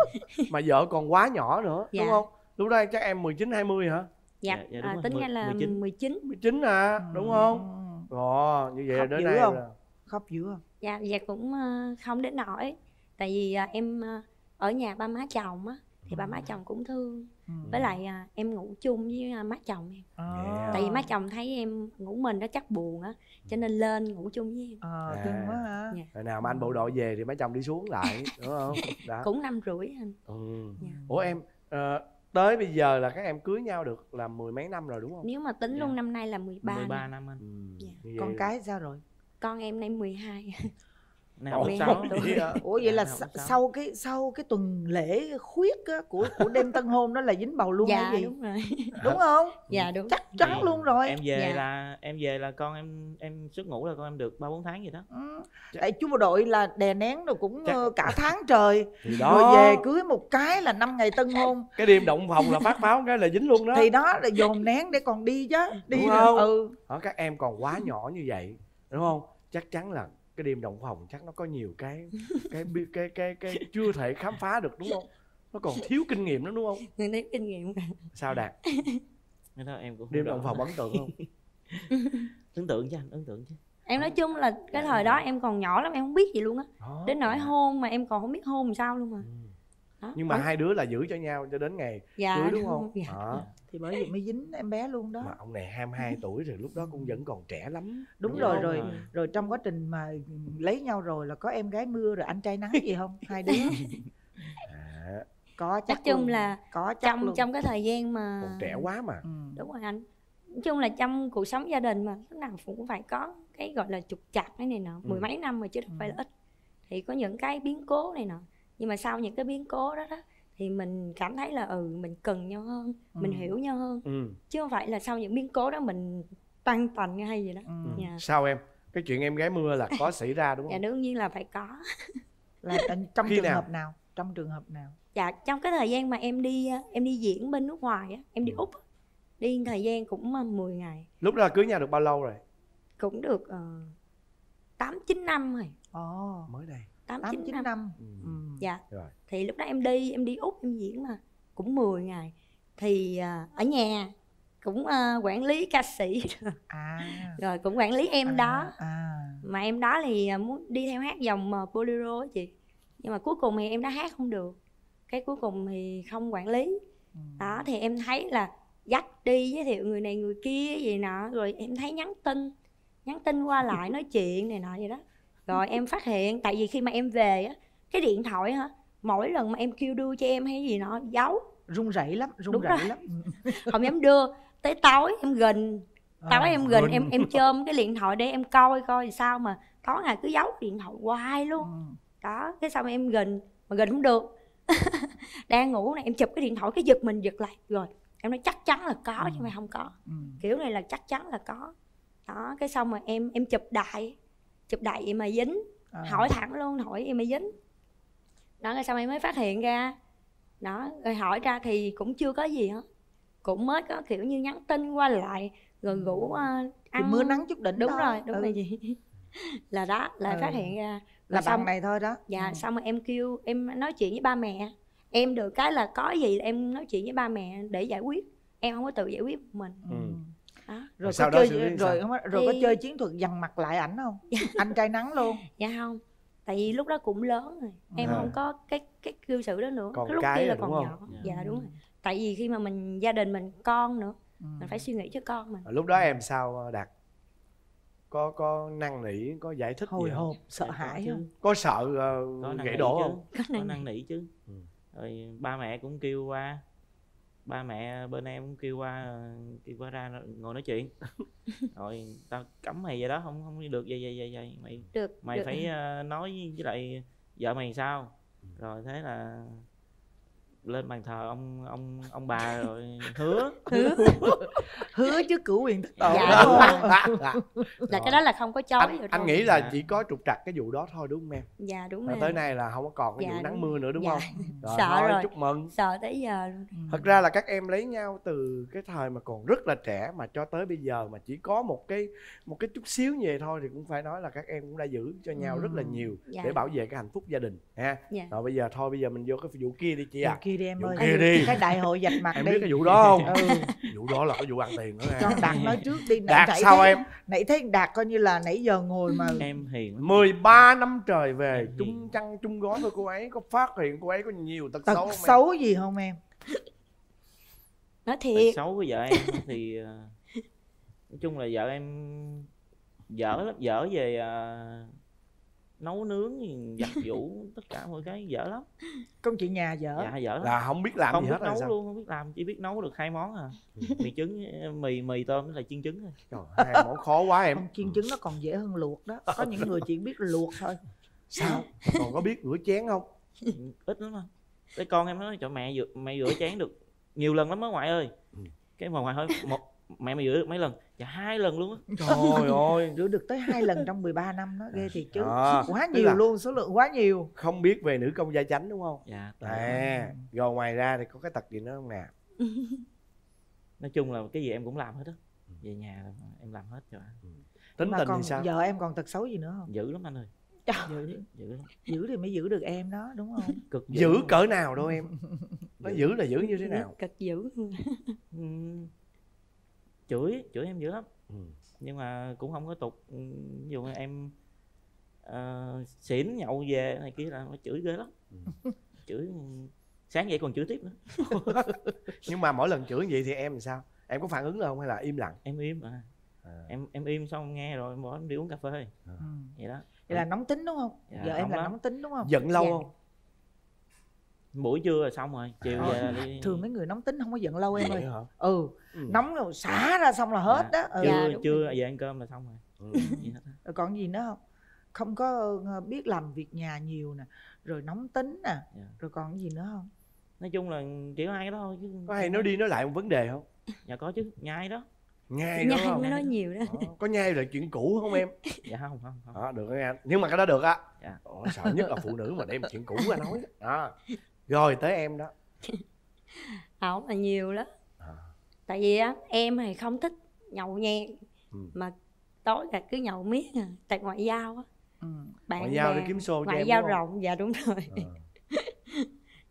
mà vợ còn quá nhỏ nữa Dạ. đúng không lúc đó chắc em 19 20 hả dạ, Dạ, dạ, đúng à, rồi, tính mười- ra là 19. 19 19 à đúng không Ừ. rồi như vậy là Khóc đến nay không? là khóc dữ không dạ dạ cũng ờ, không đến nỗi tại vì à, em ờ, ở nhà ba má chồng á thì ba má chồng cũng thương Ừ. với lại à, em ngủ chung với à, má chồng em À. tại vì má chồng thấy em ngủ mình nó chắc buồn á cho nên lên ngủ chung với em Ờ, À. thương quá hả Dạ. Hồi nào mà anh bộ đội về thì mấy chồng đi xuống lại đúng không đó cũng năm rưỡi anh ừ. Dạ. ủa em ờ, tới bây giờ là các em cưới nhau được là mười mấy năm rồi đúng không nếu mà tính Dạ. luôn năm nay là 13, 13 năm. năm anh ừ. Dạ. như con cái sao rồi con em nay 12 Vậy hả? ủa vậy là Dạ, sa- không sao. sau cái sau cái tuần lễ khuyết á, của của đêm tân hôn đó là dính bầu luôn dạ hay gì? đúng rồi. Đúng không? Dạ đúng. Chắc chắn Thì luôn rồi. em về Dạ. là em về là con em em xuất ngủ là con em được ba bốn tháng gì đó. Ừ. tại chú bộ đội là đè nén rồi cũng Chắc- ờ, cả tháng trời. Thì rồi đó. về cưới một cái là năm ngày tân hôn. cái đêm động phòng là phát pháo cái là dính luôn đó. Thì đó là dồn nén để còn đi chứ đi Đúng không? ừ. Đó, các em còn quá nhỏ như vậy đúng không? Chắc chắn là cái đêm động phòng chắc nó có nhiều cái cái bi- cái cái cái, chưa thể khám phá được đúng không? Nó còn thiếu kinh nghiệm đó đúng không? Người thấy kinh nghiệm. Sao đạt? Cái đó em cũng đêm động phòng ấn tượng không? Ấn tượng chứ anh ấn tượng chứ. Em nói chung là cái thời đó em còn nhỏ lắm em không biết gì luôn á. Đến nỗi hôn mà em còn không biết hôn làm sao luôn mà. Ừ. đó. nhưng mà Ấn- hai đứa là giữ cho nhau cho đến ngày dạ cưới đúng không dạ. đó. thì bởi vậy mới dính em bé luôn đó mà ông này 22 tuổi rồi lúc đó cũng vẫn còn trẻ lắm đúng, Đúng rồi không? rồi Rồi. rồi trong quá trình mà lấy nhau rồi là có em gái mưa rồi anh trai nắng gì không hai đứa à, có chắc nói chung luôn. là có chắc trong luôn. trong cái thời gian mà còn trẻ quá mà ừ. đúng rồi anh nói chung là trong cuộc sống gia đình mà lúc nào cũng phải có cái gọi là trục trặc cái này nọ mười Ừ. mấy năm rồi chứ đâu phải Ừ. là ít thì có những cái biến cố này nọ nhưng mà sau những cái biến cố đó đó thì mình cảm thấy là ừ mình cần nhau hơn mình Ừ. hiểu nhau hơn ừ. chứ không phải là sau những biến cố đó mình tăng tành hay gì đó Ừ. ừ. Dạ. sao em cái chuyện em gái mưa là có xảy ra đúng dạ không đương nhiên là phải có là trong- Khi trường nào? hợp nào trong trường hợp nào dạ trong cái thời gian mà em đi ờ, em đi diễn bên nước ngoài á em đi Ừ. úc á, đi thời gian cũng ờ, 10 ngày lúc đó là cưới nhau được bao lâu rồi cũng được uh, 8 9 năm rồi ồ mới đây 8 tám 9 chín năm. năm ừ. ừ. Dạ. rồi Thì lúc đó em đi em đi úc em diễn mà cũng 10 ngày. Thì à, ở nhà cũng à, quản lý ca sĩ à rồi cũng quản lý em à, đó. à Mà em đó thì à, muốn đi theo hát dòng bolero á chị. Nhưng mà cuối cùng thì em đã hát không được. Cái cuối cùng thì không quản lý. ừ. đó thì em thấy là dắt đi giới thiệu người này người kia gì nọ rồi em thấy nhắn tin nhắn tin qua lại nói chuyện này nọ vậy đó rồi em phát hiện tại vì khi mà em về á cái điện thoại hả mỗi lần mà em kêu đưa cho em hay gì nọ giấu run rẩy lắm run Đúng rẩy rồi. lắm không dám đưa tới tối em gình tối À, em run. em em chôm cái điện thoại để em coi coi sao mà tối ngày cứ giấu điện thoại hoài luôn Ừ. đó cái xong em gình mà gình không được đang ngủ này em chụp cái điện thoại cái giật mình giật lại rồi em nói chắc chắn là có chứ Ừ. không phải không có Ừ. kiểu này là chắc chắn là có đó cái xong rồi em em chụp đại chụp đại vậy mà dính À. hỏi thẳng luôn hỏi vậy mà dính đó cái xong em mới phát hiện ra đó rồi hỏi ra thì cũng chưa có gì hết cũng mới có kiểu như nhắn tin qua lại rồi rủ ờ, thì ăn mưa nắng chút đỉnh đúng thôi. rồi đúng Ừ. rồi gì là đó là Ừ. phát hiện ra là Rồi xong- bạn này thôi đó dạ Ừ. xong rồi em kêu em nói chuyện với ba mẹ em được cái là có gì là em nói chuyện với ba mẹ để giải quyết em không có tự giải quyết một mình Ừ. đó rồi Rồi có sau đó chơi rồi sao? không rồi có Thì- chơi chiến thuật dằn mặt lại ảnh không anh trai nắng luôn dạ không tại vì lúc đó cũng lớn rồi em À. không có cái cái cư xử đó nữa Còn cái lúc cái kia là còn đúng nhỏ không? dạ Ừ. đúng rồi tại vì khi mà mình gia đình mình con nữa Ừ. mình phải suy nghĩ cho con mình lúc đó em sao đạt có có năn nỉ có giải thích hồi gì không hộp sợ Dạ, hãi chứ. không có sợ uh, gãy đổ chứ. không có năng năn nỉ chứ Ừ. rồi ba mẹ cũng kêu qua ba mẹ bên em cũng kêu qua kêu qua ra ngồi nói chuyện. Rồi tao cấm mày vậy đó không không đi được vậy vậy vậy vậy. Mày được mày được. phải ờ, nói với lại vợ mày sao? Rồi thế là lên bàn thờ ông ông ông bà rồi hứa. Hứa. Hứa chứ cửu quyền. Thất tổ Dạ, rồi. là cái đó là không có chối anh, rồi anh nghĩ là chỉ có trục trặc cái vụ đó thôi đúng không em? Dạ đúng rồi. tới nay là không có còn cái Dạ, vụ nắng mưa nữa đúng Dạ. không? Rồi, Sợ thôi, rồi. chúc mừng. Sợ tới giờ luôn. Thật ra là các em lấy nhau từ cái thời mà còn rất là trẻ mà cho tới bây giờ mà chỉ có một cái một cái chút xíu như vậy thôi thì cũng phải nói là các em cũng đã giữ cho nhau rất là Ừ. nhiều Dạ. để bảo vệ cái hạnh phúc gia đình ha. Dạ. rồi bây giờ thôi bây giờ mình vô cái vụ kia đi chị Vụ à kia đi em vụ ơi kia đi cái đại hội dạch mặt em đi biết cái vụ đó không ừ. vụ đó là cái vụ ăn tiền nữa nha cho đạt nói trước đi nãy Đạt sao thấy, em? nãy thấy đạt coi như là nãy giờ ngồi mà em hiền lắm. 13 năm trời về chung chăn chung gói với cô ấy có phát hiện cô ấy có nhiều tật, tật xấu không em? xấu gì không em nói Tật thiệt xấu của vợ em thì ờ, nói chung là vợ em dở lắm dở về ờ, nấu nướng giặt giũ tất cả mọi cái dở lắm. Công chị nhà vợ dạ dở lắm. Là không biết làm không gì biết hết nấu sao? luôn không biết làm chỉ biết nấu được hai món à. Mì trứng mì mì tôm với lại chiên trứng thôi. Trời, hai món khó quá em. Không chiên trứng nó còn dễ hơn luộc đó. Có những người chỉ biết luộc thôi. Sao? Còn có biết rửa chén không? Ít lắm mà cái con em nói cho mẹ rửa mẹ rửa chén được nhiều lần lắm á ngoại ơi. Cái mà ngoại hỏi một mẹ mày rửa được mấy lần? Dạ hai lần luôn á. Trời ơi. Rửa được tới hai lần trong 13 năm đó ghê thiệt chứ. À, quá nhiều luôn số lượng quá nhiều. không biết về nữ công gia chánh đúng không? Dạ à rồi ngoài ra thì có cái tật gì nữa không nè? Nói chung là cái gì em cũng làm hết á. Về nhà là em làm hết cho tính mà tình còn thì sao? vợ em còn tật xấu gì nữa không? Dữ lắm anh ơi. Trời, dữ lắm. Giữ thì mới giữ được em đó đúng không? Cực giữ luôn. cỡ nào đâu em? Nó giữ là giữ như thế nào? cực dữ. Ừm, chửi chửi em dữ lắm. Ừ. nhưng mà cũng không có tục. Ừm, ví dụ em ờ, xỉn nhậu về này kia là nó chửi ghê lắm. Ừ. chửi sáng dậy còn chửi tiếp nữa. Nhưng mà mỗi lần chửi vậy thì em làm sao? Em có phản ứng không hay là im lặng? Em im à. Em em im xong nghe rồi em bỏ em đi uống cà phê. Ừ. vậy đó. Vậy là nóng tính đúng không? Dạ, vợ em là lắm. nóng tính đúng không? Giận lâu Dạ. không buổi trưa là xong rồi chiều Ờ, về là đi thường mấy người nóng tính không có giận lâu em ơi. hả? ừ Ừ. nóng rồi xả ra xong là hết Dạ, đó. Ừ. trưa đúng trưa về ăn cơm là xong rồi. Ừ. Vậy hết á. rồi còn gì nữa không? Không có ờ, biết làm việc nhà nhiều nè rồi nóng tính nè Dạ. rồi còn gì nữa không? Nói chung là kiểu hai cái đó thôi chứ có hay nói đi nói lại một vấn đề không? Dạ có chứ nhai đó. Nhai đó nhai không? mới nói nhiều đó. Ờ, có nhai là chuyện cũ không em? Dạ không không không. Đó được nghe nhưng mà cái đó được á Dạ. Ồ, sợ nhất là phụ nữ mà đem chuyện cũ ra nói đó rồi tới em đó ổng là nhiều đó À. tại vì á em thì không thích nhậu nhẹt Ừ. mà tối là cứ nhậu miết à tại ngoại giao á ừ. bạn ngoại giao để bè, kiếm xô cho ngoại giao không? rộng dạ đúng rồi Ờ.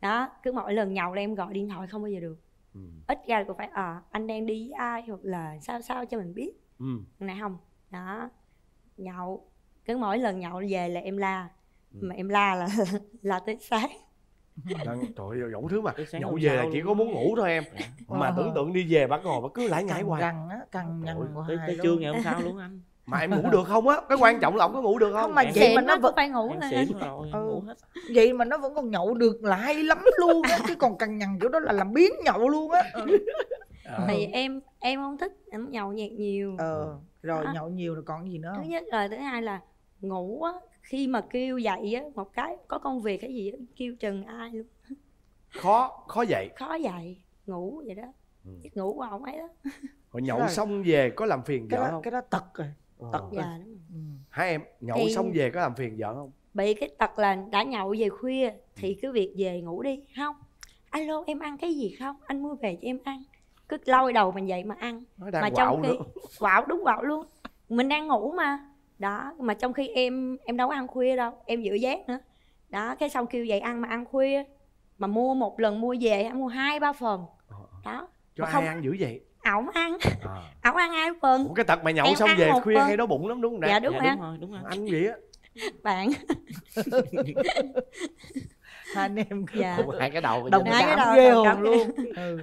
đó cứ mỗi lần nhậu là em gọi điện thoại không bao giờ được Ừ. ít ra cũng phải à anh đang đi với ai hoặc là sao sao cho mình biết Ừ. này không đó nhậu cứ mỗi lần nhậu về là em la Ừ. mà em la là la tới sáng Đang, trời ơi đủ thứ mà nhậu về là chỉ có muốn ngủ thôi em. Mà Ờ. tưởng tượng đi về bắt ngồi bắt cứ lải nhải hoài. răng á cằn nhằn hoài tới, trưa ngày hôm sau luôn anh. Mà em ngủ được không á? Cái quan trọng là ông có ngủ được không? Không mà Em vậy mà nó vẫn phải ngủ nè rồi Ừ. ngủ hết. Vậy mà nó vẫn còn nhậu được là hay lắm luôn á chứ còn cằn nhằn kiểu đó là làm biến nhậu luôn á. Ừ. tại vì em em không thích em nhậu nhẹt nhiều. Ờ rồi Đó. nhậu nhiều rồi còn gì nữa thứ nhất là thứ hai là ngủ á khi mà kêu dậy á một cái có công việc cái gì á kêu chừng ai luôn. Khó khó dậy. Khó dậy ngủ vậy đó. Ừ. giấc ngủ của ông ấy đó. Rồi nhậu Rồi. xong về có làm phiền cái vợ đó không? cái đó tật rồi Ờ. tật rồi. dạ đúng rồi. ừ. hai em nhậu Thì- xong về có làm phiền vợ không? bị cái tật là đã nhậu về khuya thì cứ việc về ngủ đi. Không alo em ăn cái gì không? Anh mua về cho em ăn. Cứ lôi đầu mình dậy mà ăn. Nó đang mà quạo trong khi nữa quạo đúng quạo luôn. Mình đang ngủ mà đó mà trong khi em em đâu có ăn khuya đâu em giữ dáng nữa. Đó cái xong kêu dậy ăn mà ăn khuya mà mua một lần mua về em mua hai ba phần. Ờ, đó cho Mà ai không- ăn dữ vậy? Ổng ăn. À. ổng ăn hai phần. Ủa cái tật mà nhậu Em xong ăn về khuya phần. hay đói bụng lắm đúng không nè dạ đúng dạ rồi. đúng rồi đúng rồi. Anh vậy á. Bạn. Hai anh em dạ. Hai cái đầu đồng Hai cái cảm đầu ghê đồng hồn cảm. luôn. Ừ.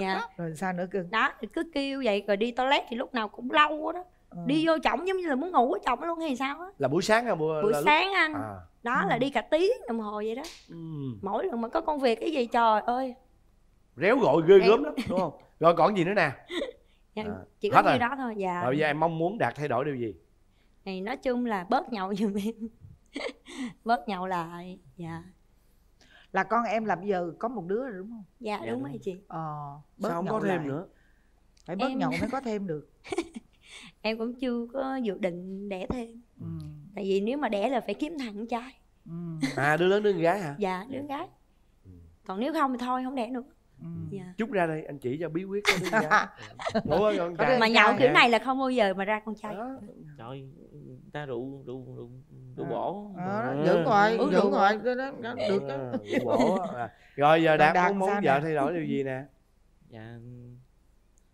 dạ. Rồi sao nữa cưng đó cứ kêu vậy rồi đi toilet thì lúc nào cũng lâu quá đó ừ. đi vô chổng giống như là muốn ngủ ở chổng luôn hay sao á. Là buổi sáng hay buổi, buổi là lúc- sáng anh. À. đó là Ừ. đi cả tiếng đồng hồ vậy đó. Ừ. mỗi lần mà có công việc cái gì trời ơi. Réo gọi ghê gớm lắm đúng không? Rồi còn gì nữa nè? Dạ, À, chỉ có hết đó thôi. Dạ. Rồi bây giờ em mong muốn đạt thay đổi điều gì? Thì nói chung là bớt nhậu giùm em. Bớt nhậu lại dạ. Là con em là bây giờ có một đứa rồi đúng không? Dạ, Dạ, đúng đúng rồi chị. Ờ bớt sao không nhậu có thêm lại. nữa? Phải bớt Em- nhậu mới có thêm được em cũng chưa có dự định đẻ thêm ừ. tại vì nếu mà đẻ là phải kiếm thằng con trai Ừ. à đứa lớn đứa con gái hả dạ đứa gái còn nếu không thì thôi không đẻ nữa Ừ. dạ. chút ra đây anh chỉ cho bí quyết đứa con gái Ủa, con trai. mà nhậu kiểu này là không bao giờ mà ra con trai Đó. trời ta rượu rượu rượu rượu À. bổ Ờ, Ừ. dưỡng rồi Uống dưỡng rượu. rồi đó, đó, đó, được đó À, bổ. À. rồi giờ đạt Đạt muốn vợ thay đổi điều gì nè dạ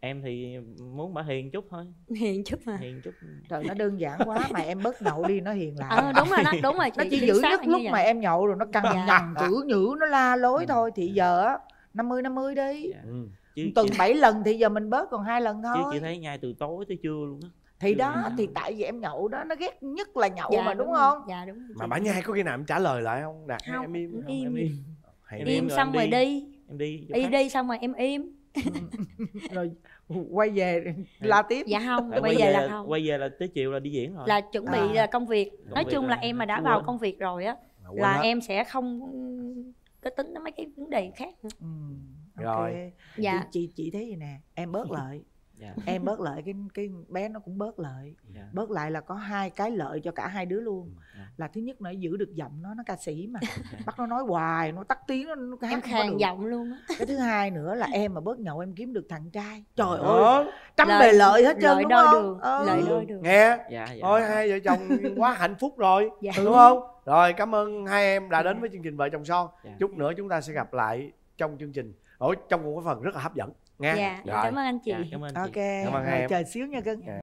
em thì muốn bà hiền chút thôi. Hiền chút mà. Hiền chút. Trời nó đơn giản quá mà em bớt nhậu đi nó hiền lại. Ờ đúng rồi đó đúng rồi chị nó chỉ giữ nhất lúc mà em nhậu rồi nó cằn Dạ. nhằn chữ nhữ nó la lối thôi. Thì giờ á 50 50 đi. Dạ. ừ. chứ tuần chị, 7 lần thì giờ mình bớt còn hai lần chứ thôi. chị thấy nhai từ tối tới trưa luôn á. Thì Chưa đó thì tại vì em nhậu đó nó ghét nhất là nhậu Dạ, mà đúng rồi. không? Dạ đúng rồi mà bà nhai có khi nào em trả lời lại không? Đạt Không, em im em không? im. em im. Hay Em đi. im rồi xong em rồi đi. đi. Em đi đi đi xong rồi em im rồi quay về la tiếp dạ không Rồi bây giờ là không quay về là tới chiều là đi diễn rồi là chuẩn bị À. là công việc nói việc chung là là em mà đã vào công việc rồi á là hết. em sẽ không có tính đến mấy cái vấn đề khác nữa. ừ. Rồi. ok. dạ chị, chị chị thấy gì nè em bớt lại dạ. Em bớt lại cái cái bé nó cũng bớt lại. Dạ. Bớt lại là có hai cái lợi cho cả hai đứa luôn. Dạ. là thứ nhất nó giữ được giọng nó nó ca sĩ mà. Bắt nó nói hoài nó tắt tiếng nó, nó hát em khàn giọng luôn á. Cái thứ hai nữa là em mà bớt nhậu em kiếm được thằng trai. Trời ơi trăm Lợi- bề lợi hết trơn lợi đúng không? đường Ừ. lợi đôi đường. Nghe. Dạ dạ. Thôi hai vợ chồng quá hạnh phúc rồi Dạ. đúng không? Rồi cảm ơn hai em đã đến với chương trình vợ chồng son. Dạ. chút nữa chúng ta sẽ gặp lại trong chương trình. Ở trong một cái phần rất là hấp dẫn nha. Dạ rồi. cảm ơn anh chị. Dạ cảm ơn chị. Ok Cảm ơn rồi em. chờ xíu nha cưng